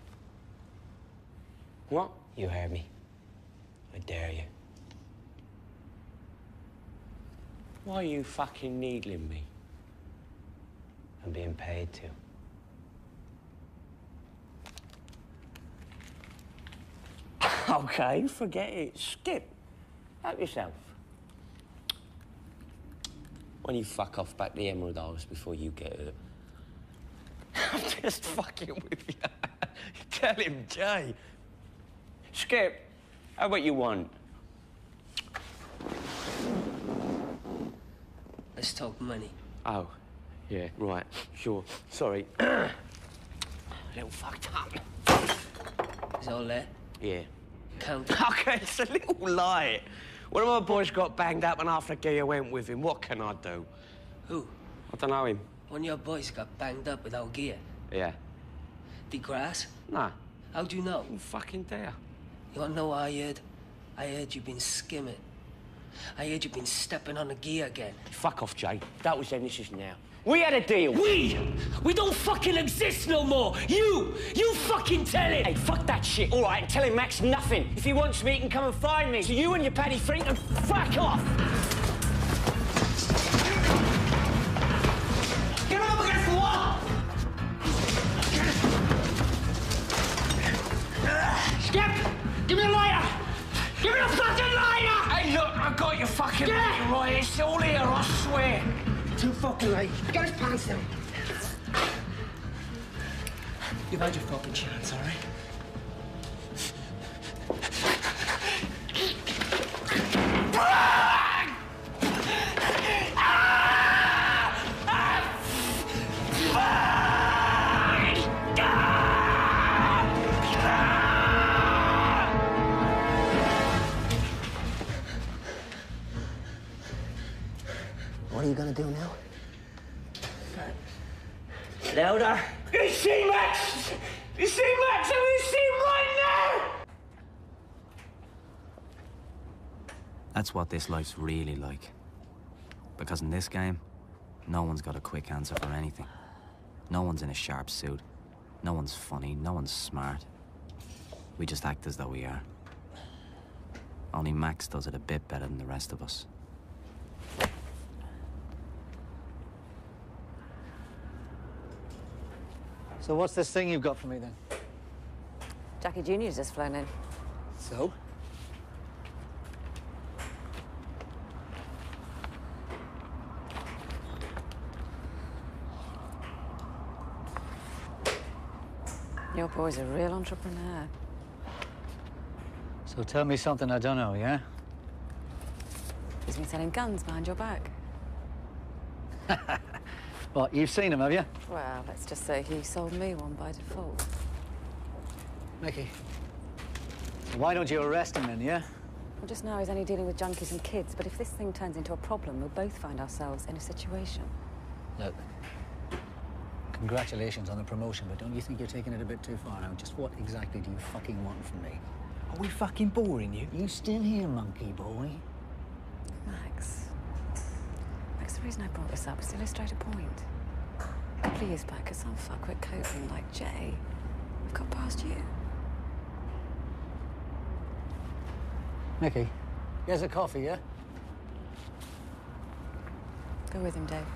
What? You heard me. I dare you. Why are you fucking needling me? I'm being paid to. (laughs) okay, forget it. Skip. Help yourself. When you fuck off back the Emerald Isles before you get hurt. (laughs) I'm just fucking with you. (laughs) Tell him, Jay. Skip, how about you want? Let's talk money. Oh, yeah, right, sure. Sorry. (clears throat) little fucked up. Is all there? Yeah. Count. (laughs) Okay, it's a little lie. One of my boys got banged up and the gear went with him. What can I do? Who? I don't know him. One of your boys got banged up without gear. Yeah. The grass? Nah. How'd you know? You fucking dare. You wanna know what I heard? I heard you been skimming. I heard you been stepping on the gear again. Fuck off, Jay. That was then, this is now. We had a deal. We? We don't fucking exist no more. You! You fucking tell him! Hey, fuck that shit. All right, tell him Max nothing. If he wants me, he can come and find me. So you and your Paddy freak and fuck off. Fucking Get it! right. It's all here, I swear. Too fucking late. Get his pants down. You've had your fucking chance, all right? You gonna do now? Louder. You see Max? You see Max? Have you seen right now? That's what this life's really like. Because in this game, no one's got a quick answer for anything. No one's in a sharp suit. No one's funny. No one's smart. We just act as though we are. Only Max does it a bit better than the rest of us. So what's this thing you've got for me then? Jackie Jr.'s just flown in. So? Your boy's a real entrepreneur. So tell me something I don't know, yeah? He's been selling guns behind your back. (laughs) What, you've seen him, have you? Well, let's just say he sold me one by default. Mickey. Why don't you arrest him then, yeah? Well, just now he's only dealing with junkies and kids, but if this thing turns into a problem, we'll both find ourselves in a situation. Look. Congratulations on the promotion, but don't you think you're taking it a bit too far now? Just what exactly do you fucking want from me? Are we fucking boring you? You still here, monkey boy? The reason I brought this up is to illustrate a point. A couple of years back, some fuckwit coping like Jay, we've got past you. Mickey, here's a coffee, yeah? Go with him, Dave.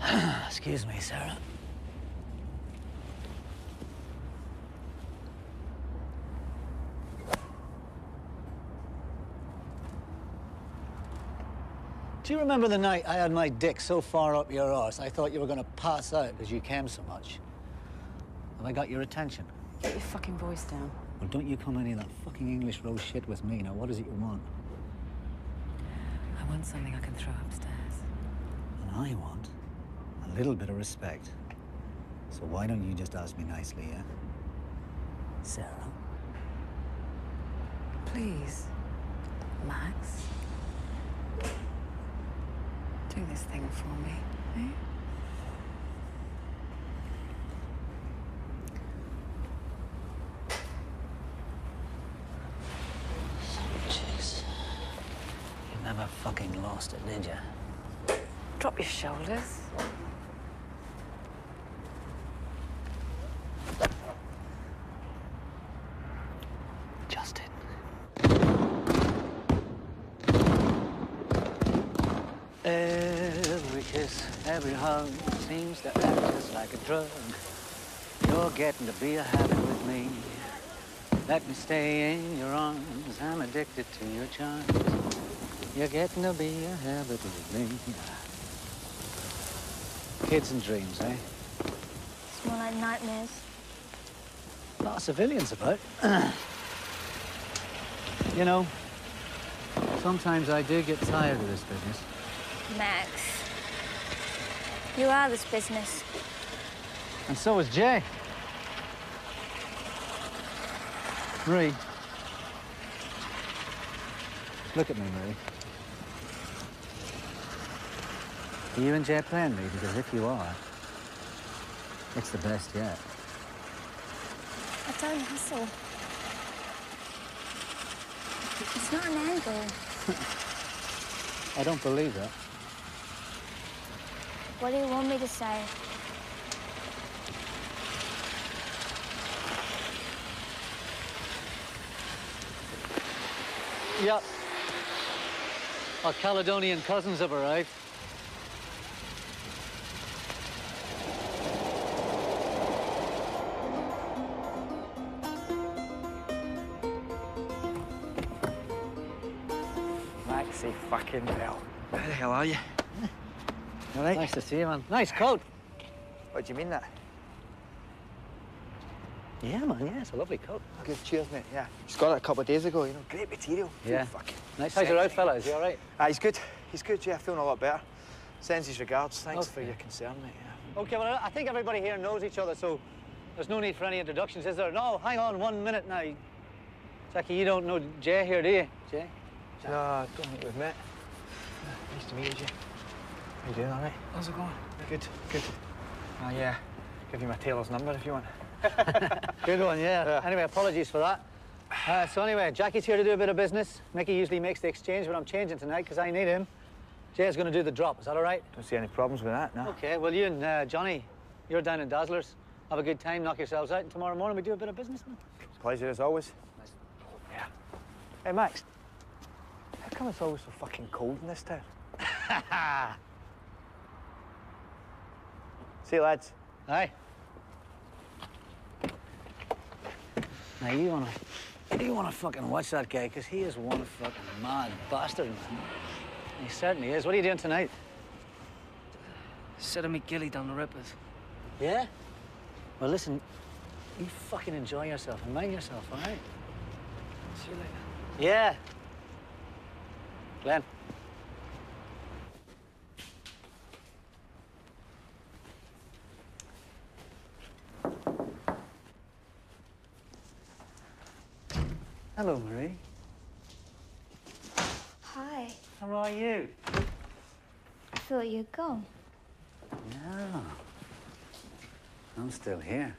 (sighs) Excuse me, Sarah. Do you remember the night I had my dick so far up your arse I thought you were going to pass out because you came so much? Have I got your attention? Get your fucking voice down. Well, don't you come any of that fucking English rose shit with me. Now, what is it you want? I want something I can throw upstairs. And I want a little bit of respect. So why don't you just ask me nicely, yeah? Sarah? Please, Max. Do this thing for me, eh? You never fucking lost it, did you? Drop your shoulders. Justin. Every kiss, every hug seems to act just like a drug. You're getting to be a habit with me. Let me stay in your arms. I'm addicted to your charms. You're getting to be a habit with me. Kids and dreams, eh? It's more like nightmares. A lot of civilians about. (clears throat) you know, sometimes I do get tired of this business. Max. You are this business. And so is Jay. Marie. Look at me, Marie. Are you and Jay playing me? Because if you are, it's the best yet. I don't hustle. It's not an angle. (laughs) I don't believe that. What do you want me to say? Yep. Our Caledonian cousins have arrived. Maxie fucking hell. How the hell are you? All right? Nice to see you, man. Nice coat. What do you mean that? Yeah, man, yeah, it's a lovely coat. Good, cheers, mate. Yeah. Just got it a couple of days ago, you know. Great material. Yeah. Fucking Nice. How's your out, fella? Is he all right? Ah, he's good. He's good, yeah. Feeling a lot better. Sends his regards. Thanks for your concern, mate. Yeah. Okay, well, I think everybody here knows each other, so there's no need for any introductions, is there? No, hang on one minute now. Jackie, you don't know Jay here, do you? Jay? No, I don't think we've met. Nice to meet you, Jay. How you doing, all right? How's it going? Good, good. Ah, yeah. Give you my tailor's number if you want. (laughs) Good one, yeah. Anyway, apologies for that. Uh, so anyway, Jackie's here to do a bit of business. Mickey usually makes the exchange, but I'm changing tonight because I need him. Jay's going to do the drop. Is that all right? Don't see any problems with that, no. Okay, well, you and uh, Johnny, you're down in Dazzlers. Have a good time, knock yourselves out, and tomorrow morning we do a bit of business, man. Pleasure as always. Yeah. Hey, Max. How come it's always so fucking cold in this town? (laughs) See you, lads. Aye. Now you wanna, you wanna fucking watch that guy, because he is one fucking mad bastard, man. He certainly is. What are you doing tonight? Set of me gilly down the rippers. Yeah? Well, listen, you fucking enjoy yourself and mind yourself, all right? See you later. Yeah. Glenn. Hello, Marie. Hi. How are you? I thought you'd gone. No. I'm still here.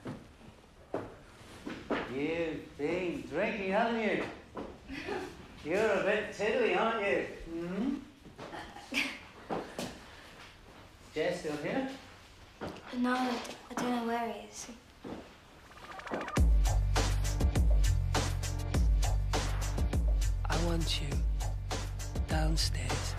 You've been drinking, haven't you? (laughs) You're a bit tiddly, aren't you? Hmm? (laughs) Jess still here? No, I don't know where he is. Want you downstairs.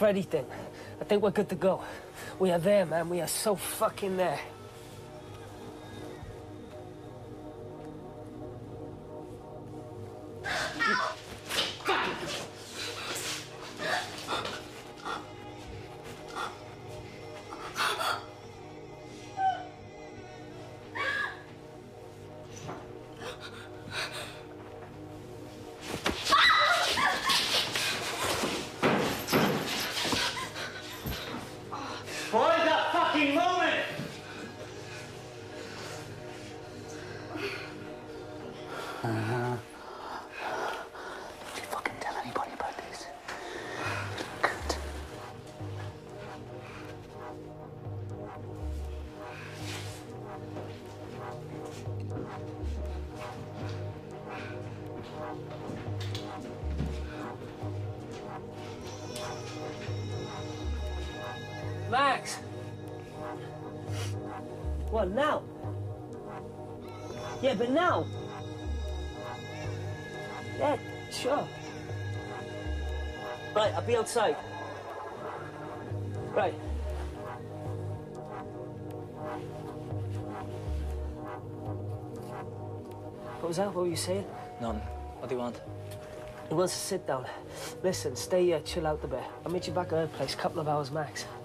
Freddy thing, I think we're good to go. We are there, man. We are so fucking there. Yeah, but now? Yeah, sure. Right, I'll be outside. Right. What was that? What were you saying? None. What do you want? He wants to sit down. Listen, stay here, chill out a bit. I'll meet you back at her place, couple of hours max. Max.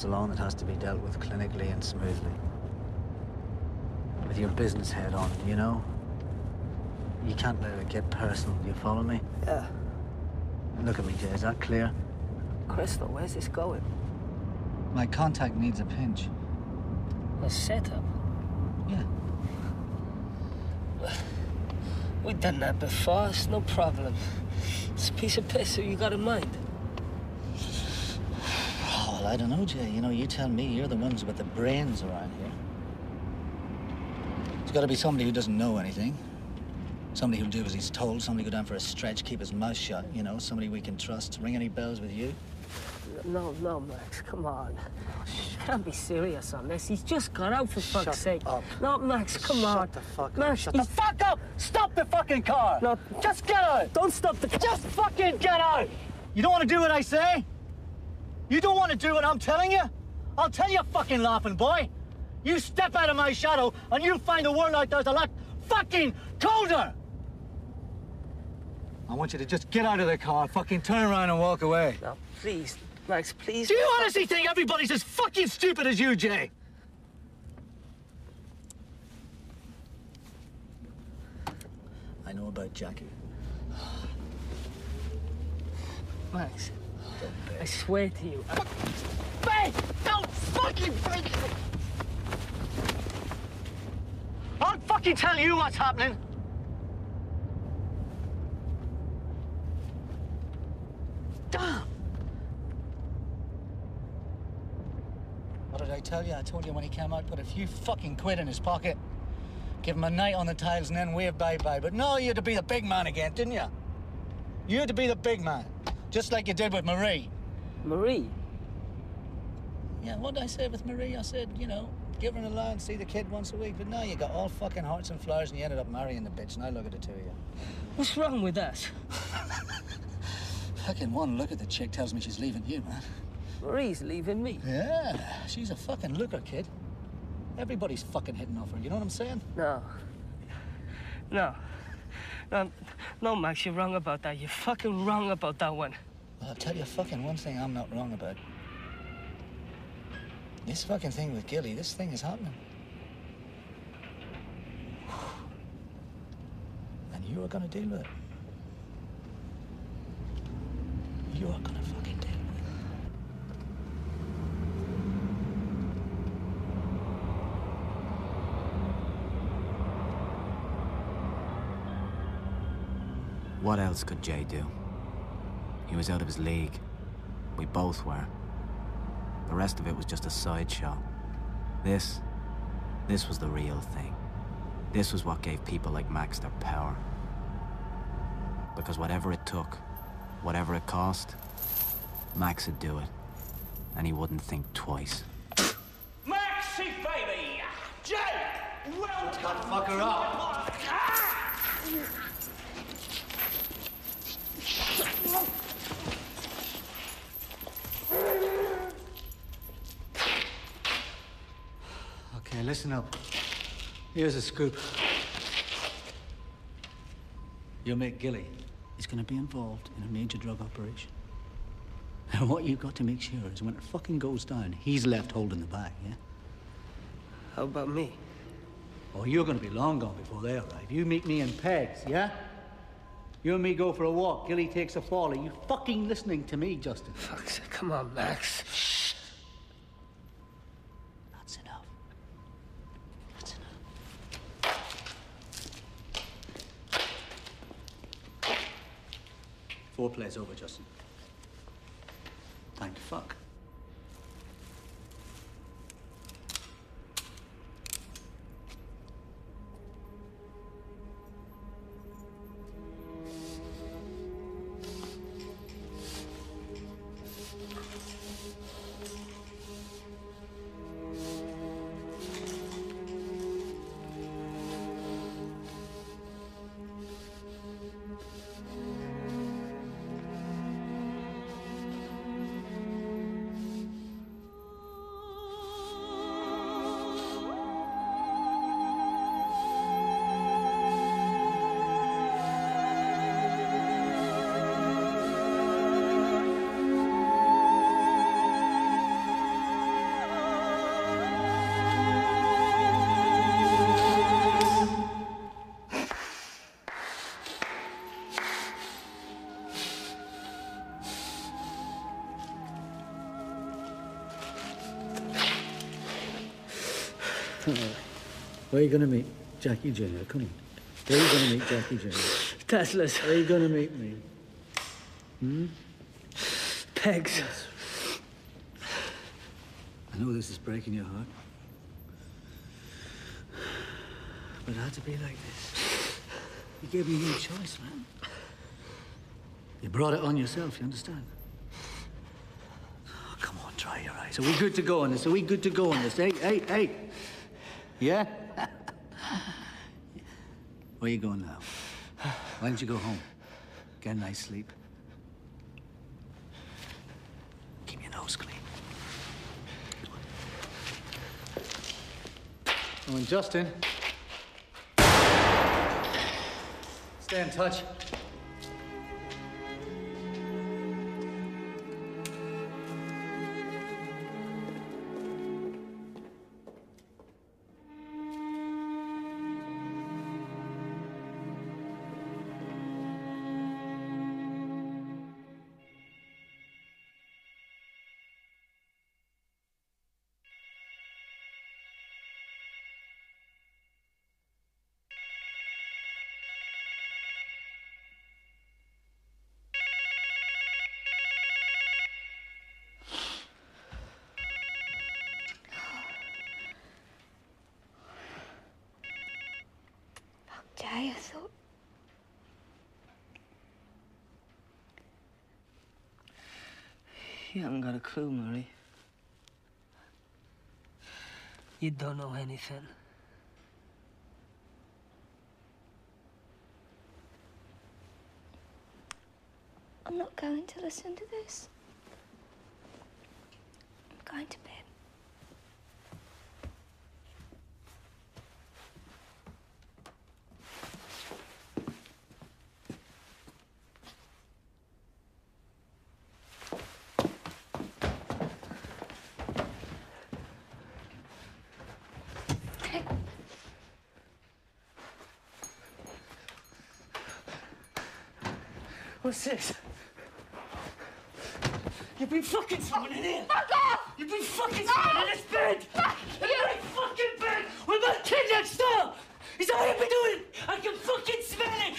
Comes along that has to be dealt with clinically and smoothly. With your business head on, you know? You can't let it get personal, do you follow me? Yeah. Look at me, Jay, is that clear? Crystal, where's this going? My contact needs a pinch. A setup? Yeah. We've done that before, it's no problem. It's a piece of piss who you got in mind. I don't know, Jay. You know, you tell me, you're the ones with the brains around here. It's got to be somebody who doesn't know anything. Somebody who'll do as he's told. Somebody go down for a stretch, keep his mouth shut. You know, somebody we can trust. Ring any bells with you? No, no, Max, come on. You can't be serious on this. He's just got out for fuck's Shut sake. up. No, Max, come Shut on. Shut the fuck up. Max, Shut the fuck up! Stop the fucking car! No, Just get out! don't stop the. Just fucking get out! You don't want to do what I say? You don't want to do what I'm telling you? I'll tell you, fucking laughing boy. You step out of my shadow and you'll find the world out there's a lot fucking colder! I want you to just get out of the car, fucking turn around and walk away. No, please, Max, please. Do you honestly think everybody's as fucking stupid as you, Jay? I know about Jackie. Max, I swear to you. I... Faith! Don't fucking break it! I'll fucking tell you what's happening! Damn! What did I tell you? I told you when he came out, put a few fucking quid in his pocket. Give him a night on the tiles and then wave bye-bye. But no, you had to be the big man again, didn't you? You had to be the big man. Just like you did with Marie. Marie? Yeah, what did I say with Marie? I said, you know, give her an allowance, see the kid once a week. But now you got all fucking hearts and flowers and you ended up marrying the bitch. And Now look at the two of you. What's wrong with that? Fucking one look at the chick tells me she's leaving you, man. Marie's leaving me. Yeah, she's a fucking looker, kid. Everybody's fucking hitting off her, you know what I'm saying? No. No. No, no, Max, you're wrong about that. You're fucking wrong about that one. Well, I'll tell you fucking one thing I'm not wrong about. This fucking thing with Gilly, this thing is happening. And you are gonna deal with it. You are gonna fucking deal with it. What else could Jay do? He was out of his league. We both were. The rest of it was just a sideshow. This, this was the real thing. This was what gave people like Max their power. Because whatever it took, whatever it cost, Max would do it. And he wouldn't think twice. Maxi, baby! Jay! Well Shut that fucker up. Okay, listen up. Here's a scoop. Your mate Gilly is going to be involved in a major drug operation. And what you've got to make sure is when it fucking goes down, he's left holding the bag, yeah? How about me? Oh, you're going to be long gone before they arrive. You meet me in Pegs, yeah? You and me go for a walk. Gilly takes a fall. Are you fucking listening to me, Justin? Sake, come on, Max. Shh. That's enough. That's enough. Foreplay's over, Justin. Where are you going to meet Jackie Jr.? Come on. Where are you going to meet Jackie Jr.? (laughs) Tesla's. Where are you going to meet me? Hmm? Pegs. I know this is breaking your heart. But it had to be like this. You gave me no choice, man. You brought it on yourself, you understand? Oh, come on, dry your eyes. Are we good to go on this? Are we good to go on this? Hey, hey, hey! Yeah? Where you going now? Why don't you go home? Get a nice sleep. Keep your nose clean. Oh, and Justin. Stay in touch. I thought. You haven't got a clue, Marie. You don't know anything. I'm not going to listen to this. I'm going to bed. What's this? You've been fucking someone in here! Fuck off! You've been fucking someone in this bed! Fuck In my fucking bed! With my kid next door! Is that what you've been doing? I can fucking smell it!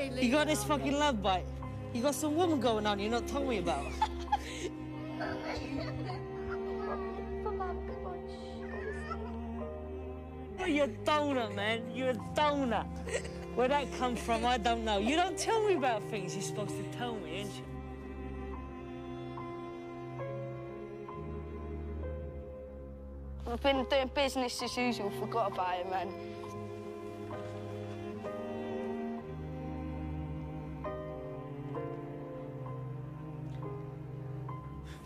You got this fucking love bite. You got some woman going on you're not telling me about. (laughs) Oh, you're a donut, man. You're a donut. Where that come from, I don't know. You don't tell me about things you're supposed to tell me, ain't you? We've been doing business as usual, forgot about it, man.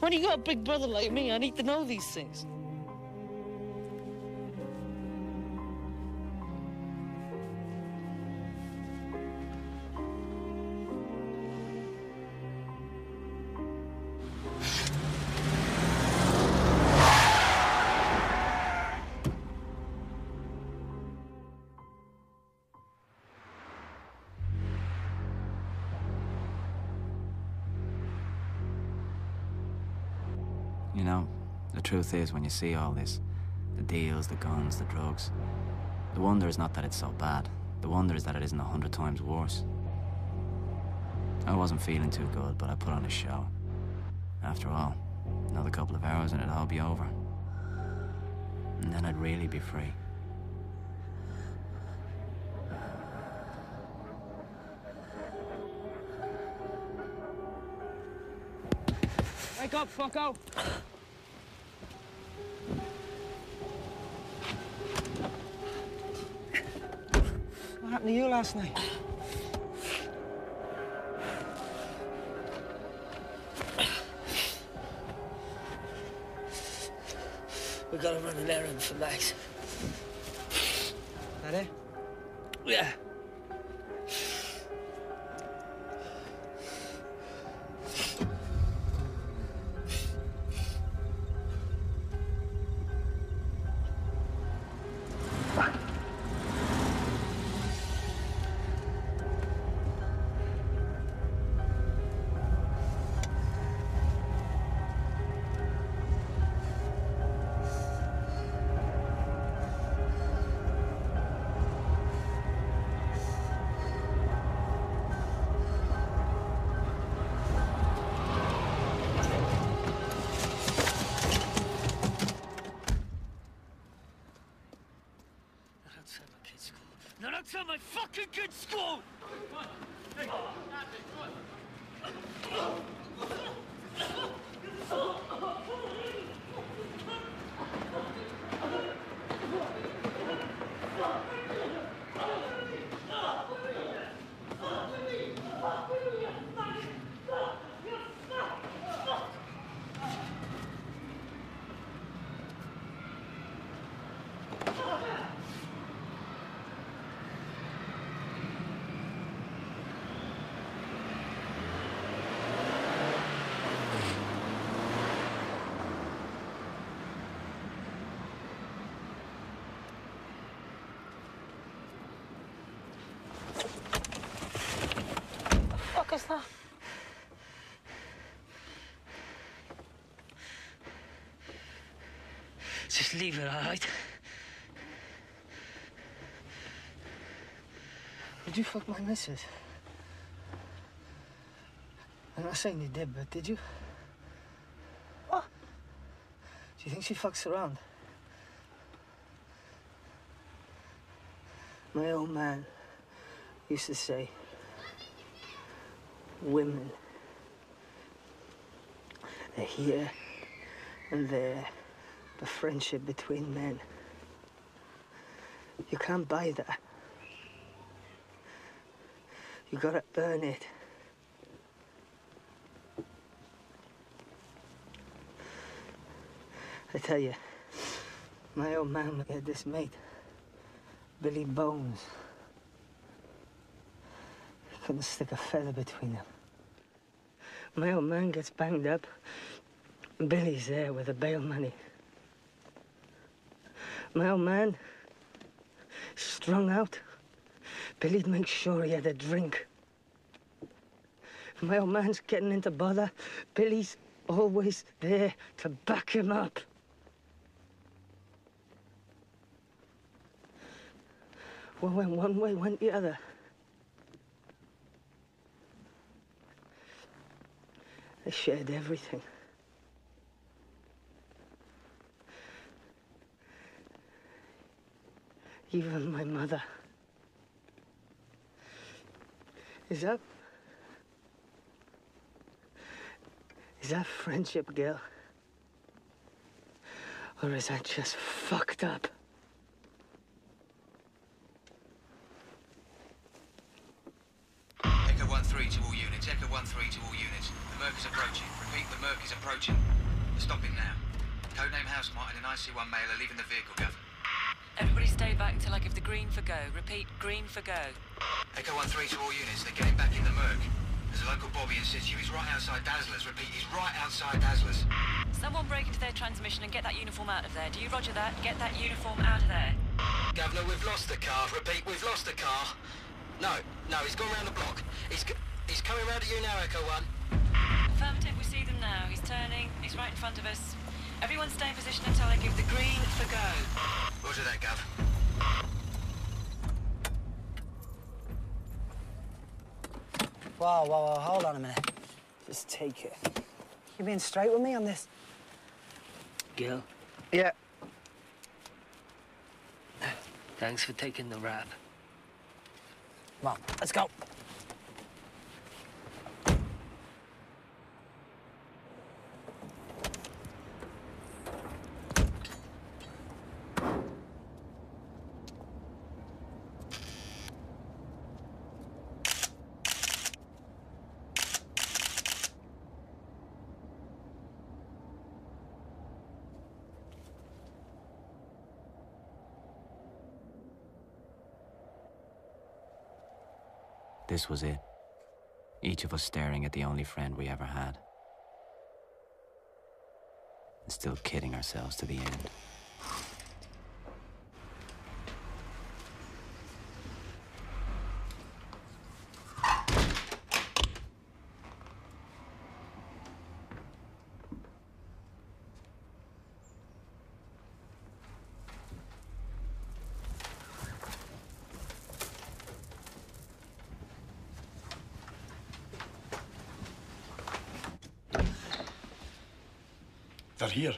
When you got a big brother like me, I need to know these things. Truth is, when you see all this the deals, the guns, the drugs the wonder is not that it's so bad. The wonder is that it isn't a hundred times worse. I wasn't feeling too good, but I put on a show. After all, another couple of hours and it'd all be over. And then I'd really be free. Wake up, fucko! Happened to you last night? We gotta run an errand for Max. That it? Yeah. Fucking kid's school! Just leave it, all right? Did you fuck my missus? I'm not saying you did, but did you? What? Do you think she fucks around? My old man used to say, women are here and there, the friendship between men. You can't buy that. You gotta earn it. I tell you, my old man had this mate, Billy Bones. He couldn't stick a feather between them. My old man gets banged up. Billy's there with the bail money. My old man, strung out. Billy'd make sure he had a drink. My old man's getting into bother, Billy's always there to back him up. What went one way, went the other. They shared everything. Even my mother. Is that... Is that friendship, Gil? Or is that just fucked up? Echo 1-3 to all units. Echo 1-3 to all units. The Merc is approaching. Repeat, the Merc is approaching. Stop him now. Codename House Martin and IC1 male are leaving the vehicle, Gov. Everybody stay back until I give the green for go. Repeat, green for go. Echo 1-3 to all units. They're getting back in the Merc. There's a local Bobby in situ. He's right outside Dazzlers. Repeat, he's right outside Dazzlers. Someone break into their transmission and get that uniform out of there. Do you roger that? Get that uniform out of there. Governor, we've lost the car. Repeat, we've lost the car. No, no, he's gone round the block. He's he's coming round at you now, Echo One. Affirmative, we see them now. He's turning. He's right in front of us. Everyone stay in position until I give the green for go. Roger that, Gov. Whoa, whoa, whoa, hold on a minute. Just take it. You being straight with me on this? Gil, Yeah. thanks for taking the rap. Come on, let's go. This was it. Each of us staring at the only friend we ever had. And still kidding ourselves to the end. here.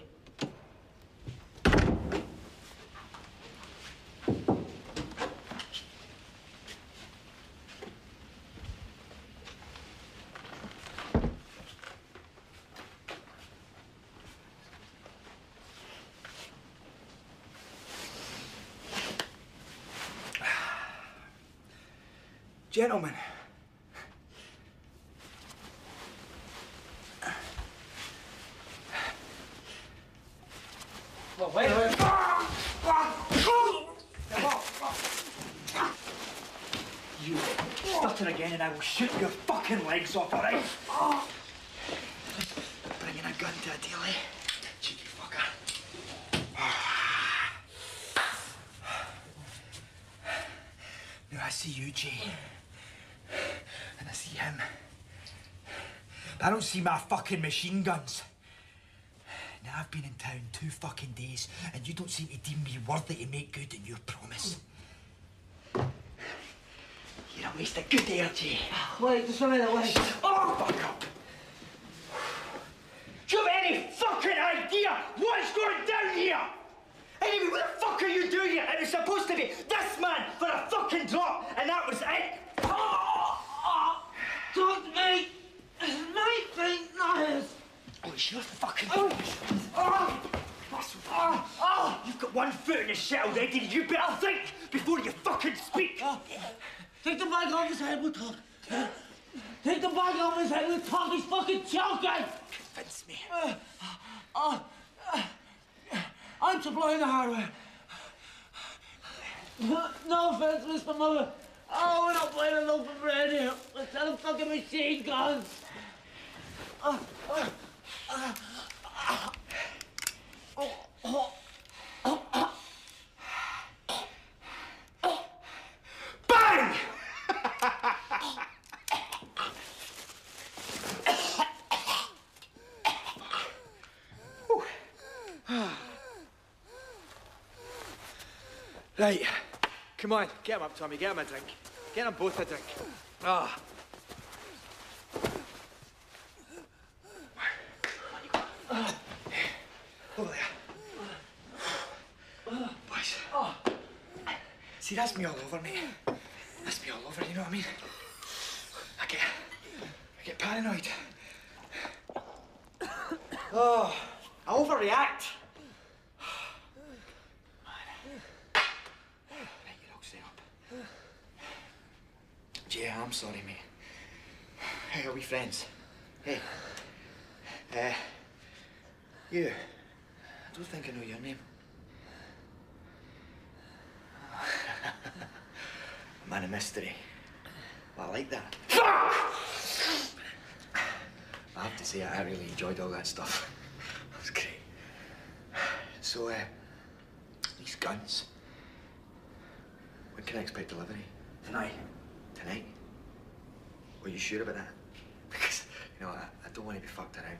Gentlemen, I will shoot your fucking legs off, alright? Bringing a gun to a deal, eh? Cheeky fucker. Now I see you, Jay. And I see him. But I don't see my fucking machine guns. Now I've been in town two fucking days, and you don't seem to deem me worthy to make good on your promise. You're a waste of good air, Jay. Wait, just a minute, wait. Oh, fuck up! Do you have any fucking idea what's going down here? Anyway, what the fuck are you doing here? It was supposed to be this man for a fucking drop, and that was it. Oh, oh, Don't me! My thing, not. Oh, it's your fucking oh. oh. Oh, oh, you've got one foot in the shit already. You better think before you fucking speak. Oh. Take the bag off his head, we'll talk. Take the bag off his head, we'll talk. He's fucking choking. Convince me. Uh, uh, uh, I'm supplying the hardware. No offense, Mr. Muller. Oh, we're not playing a loaf of bread here. We're selling fucking machine guns. Uh, uh, uh, uh, oh, oh, oh, oh. Bang! Right. Come on, get him up, Tommy. Get him a drink. Get them both a drink. Ah. Over there. Boys. See, that's me all over, mate. That's me all over, you know what I mean? I get, I get paranoid. Oh, I overreact. Right, you all stay up. Yeah, I'm sorry, mate. Hey, are we friends? Hey. Uh, you. I don't think I know your name. (laughs) Man of mystery. Well, I like that. Fuck! I have to say, I really enjoyed all that stuff. That was great. So, uh, these guns. When can I expect delivery? Tonight. Tonight? Are you sure about that? (laughs) Because, you know, I, I don't want to be fucked around.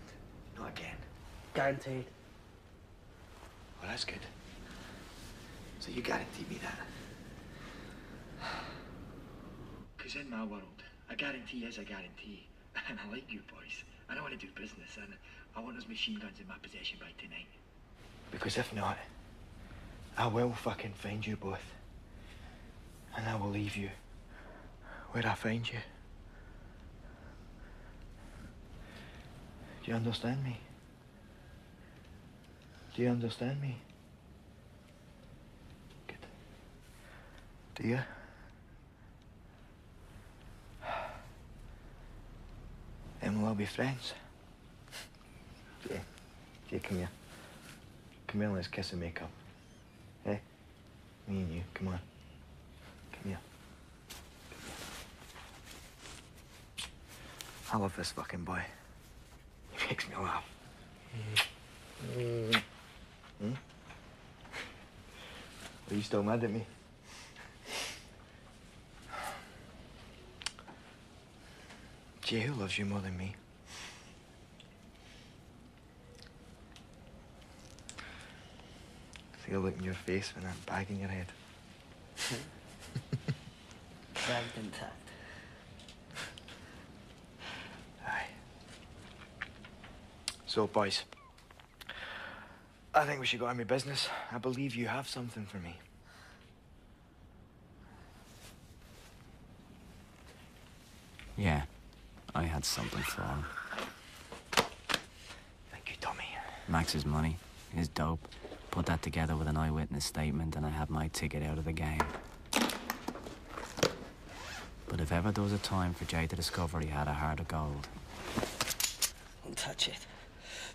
Not again. Guaranteed. Well, that's good. So you guarantee me that? Because in my world, a guarantee is a guarantee. (laughs) And I like you boys. I want to do business. And I want those machine guns in my possession by tonight. Because if not, I will fucking find you both. And I will leave you where I find you. Do you understand me? Do you understand me? Good. Do you? Then we'll be friends. Jay, Jay, come here. Come here and let's kiss and make up. Hey? Me and you, come on. Come here. I love this fucking boy. He makes me laugh. Hmm? Are you still mad at me? Jay, who loves you more than me? See the look in your face when that bag in your head. (laughs) Bagged intact. Aye. So, boys, I think we should go on with business. I believe you have something for me. Yeah, I had something for him. Thank you, Tommy. Max's money, his dope. Put that together with an eyewitness statement, and I had my ticket out of the game. But if ever there was a time for Jay to discover he had a heart of gold, Don't touch it.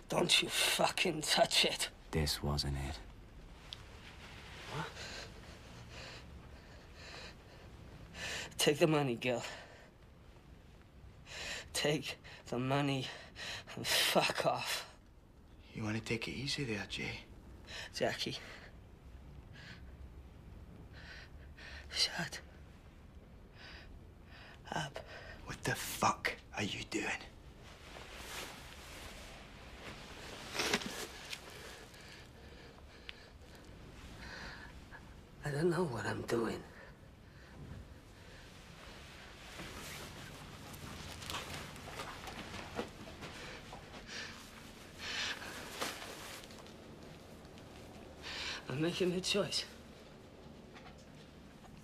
Don't you fucking touch it. this wasn't it. What? Take the money, Gil. Take the money and fuck off. You want to take it easy there, Jay? Jackie. Shut up. What the fuck are you doing? I don't know what I'm doing. I'm making a choice.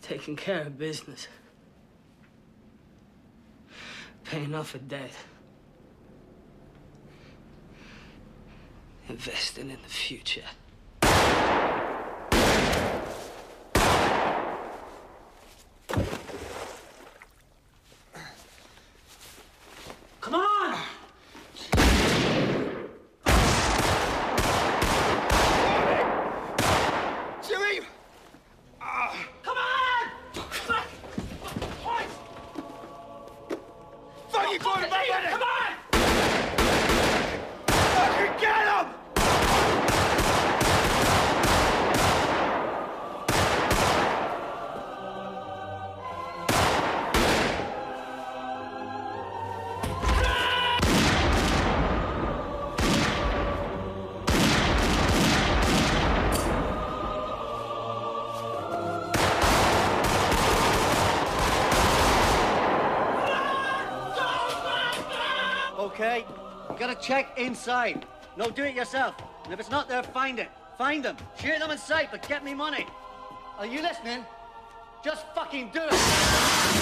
Taking care of business. Paying off a debt. Investing in the future. Check inside. No, do it yourself. And if it's not there, find it. Find them. Shoot them in sight, but get me money. Are you listening? Just fucking do it.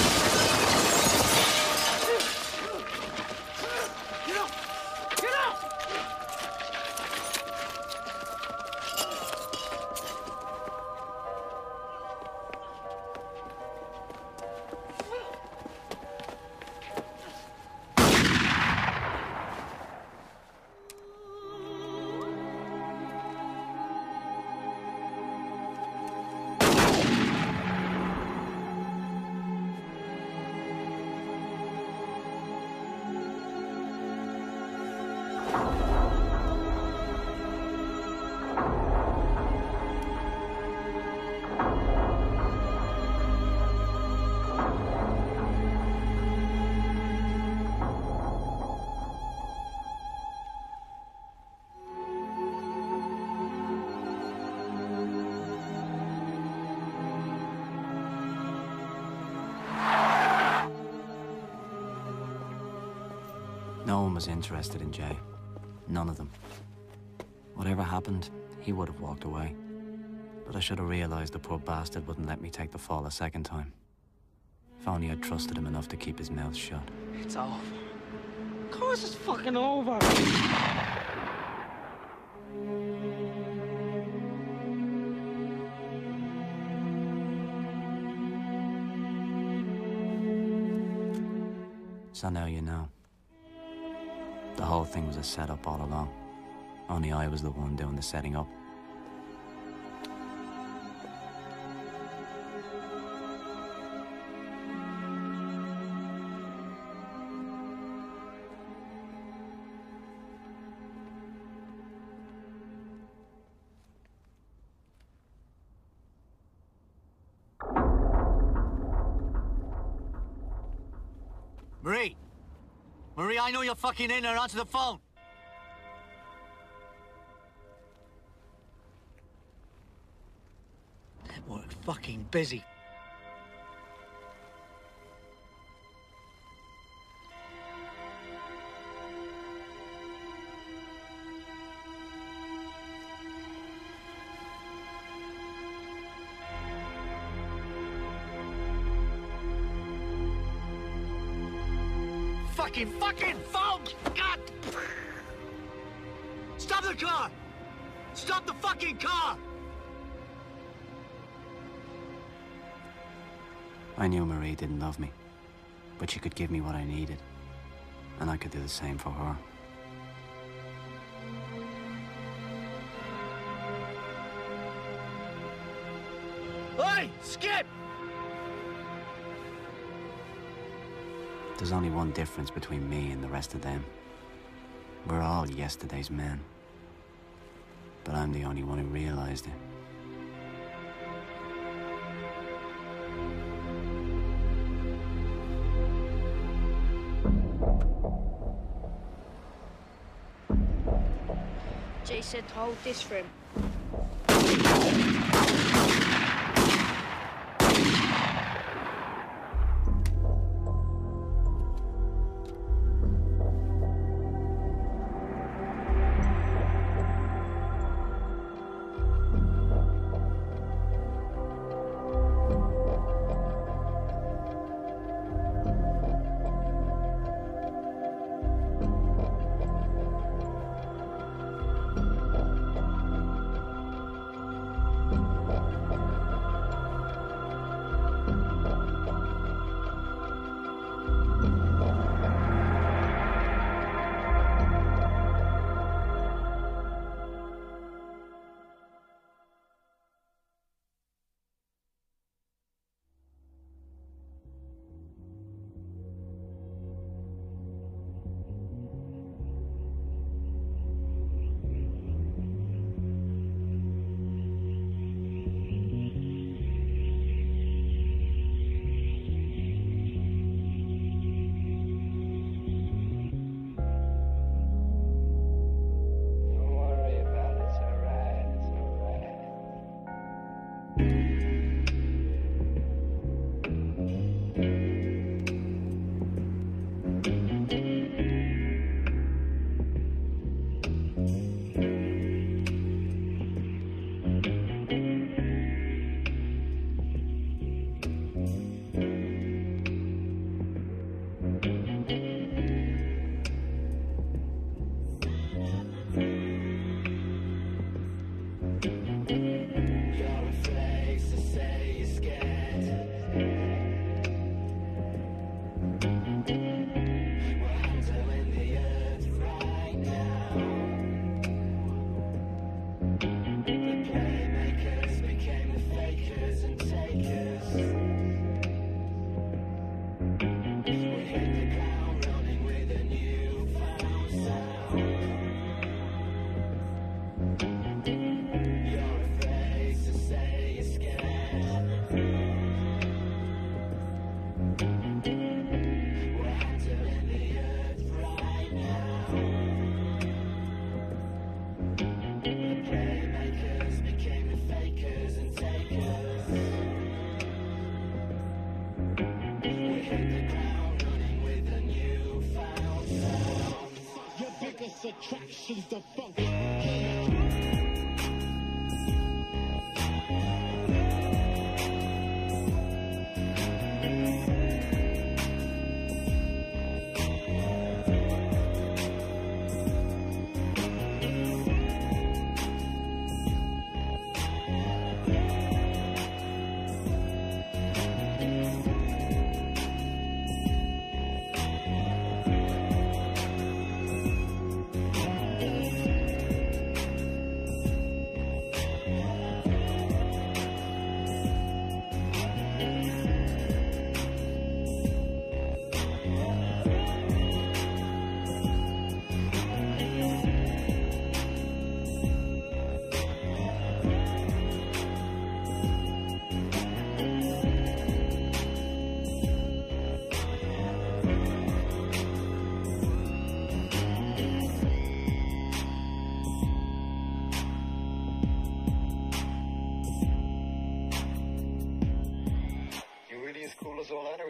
Was interested in Jay. None of them. Whatever happened, he would have walked away. But I should have realized the poor bastard wouldn't let me take the fall a second time. If only I'd trusted him enough to keep his mouth shut. It's over. Of course it's fucking over. So now you know. The whole thing was a setup all along. Only I was the one doing the setting up. You're fucking in there. Answer the phone. Network fucking busy. I knew Marie didn't love me. But she could give me what I needed, and I could do the same for her. Oi, Skip! There's only one difference between me and the rest of them. We're all yesterday's men. But I'm the only one who realized it. Said to hold this for him.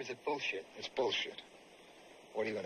Is it bullshit? It's bullshit. What are you gonna do?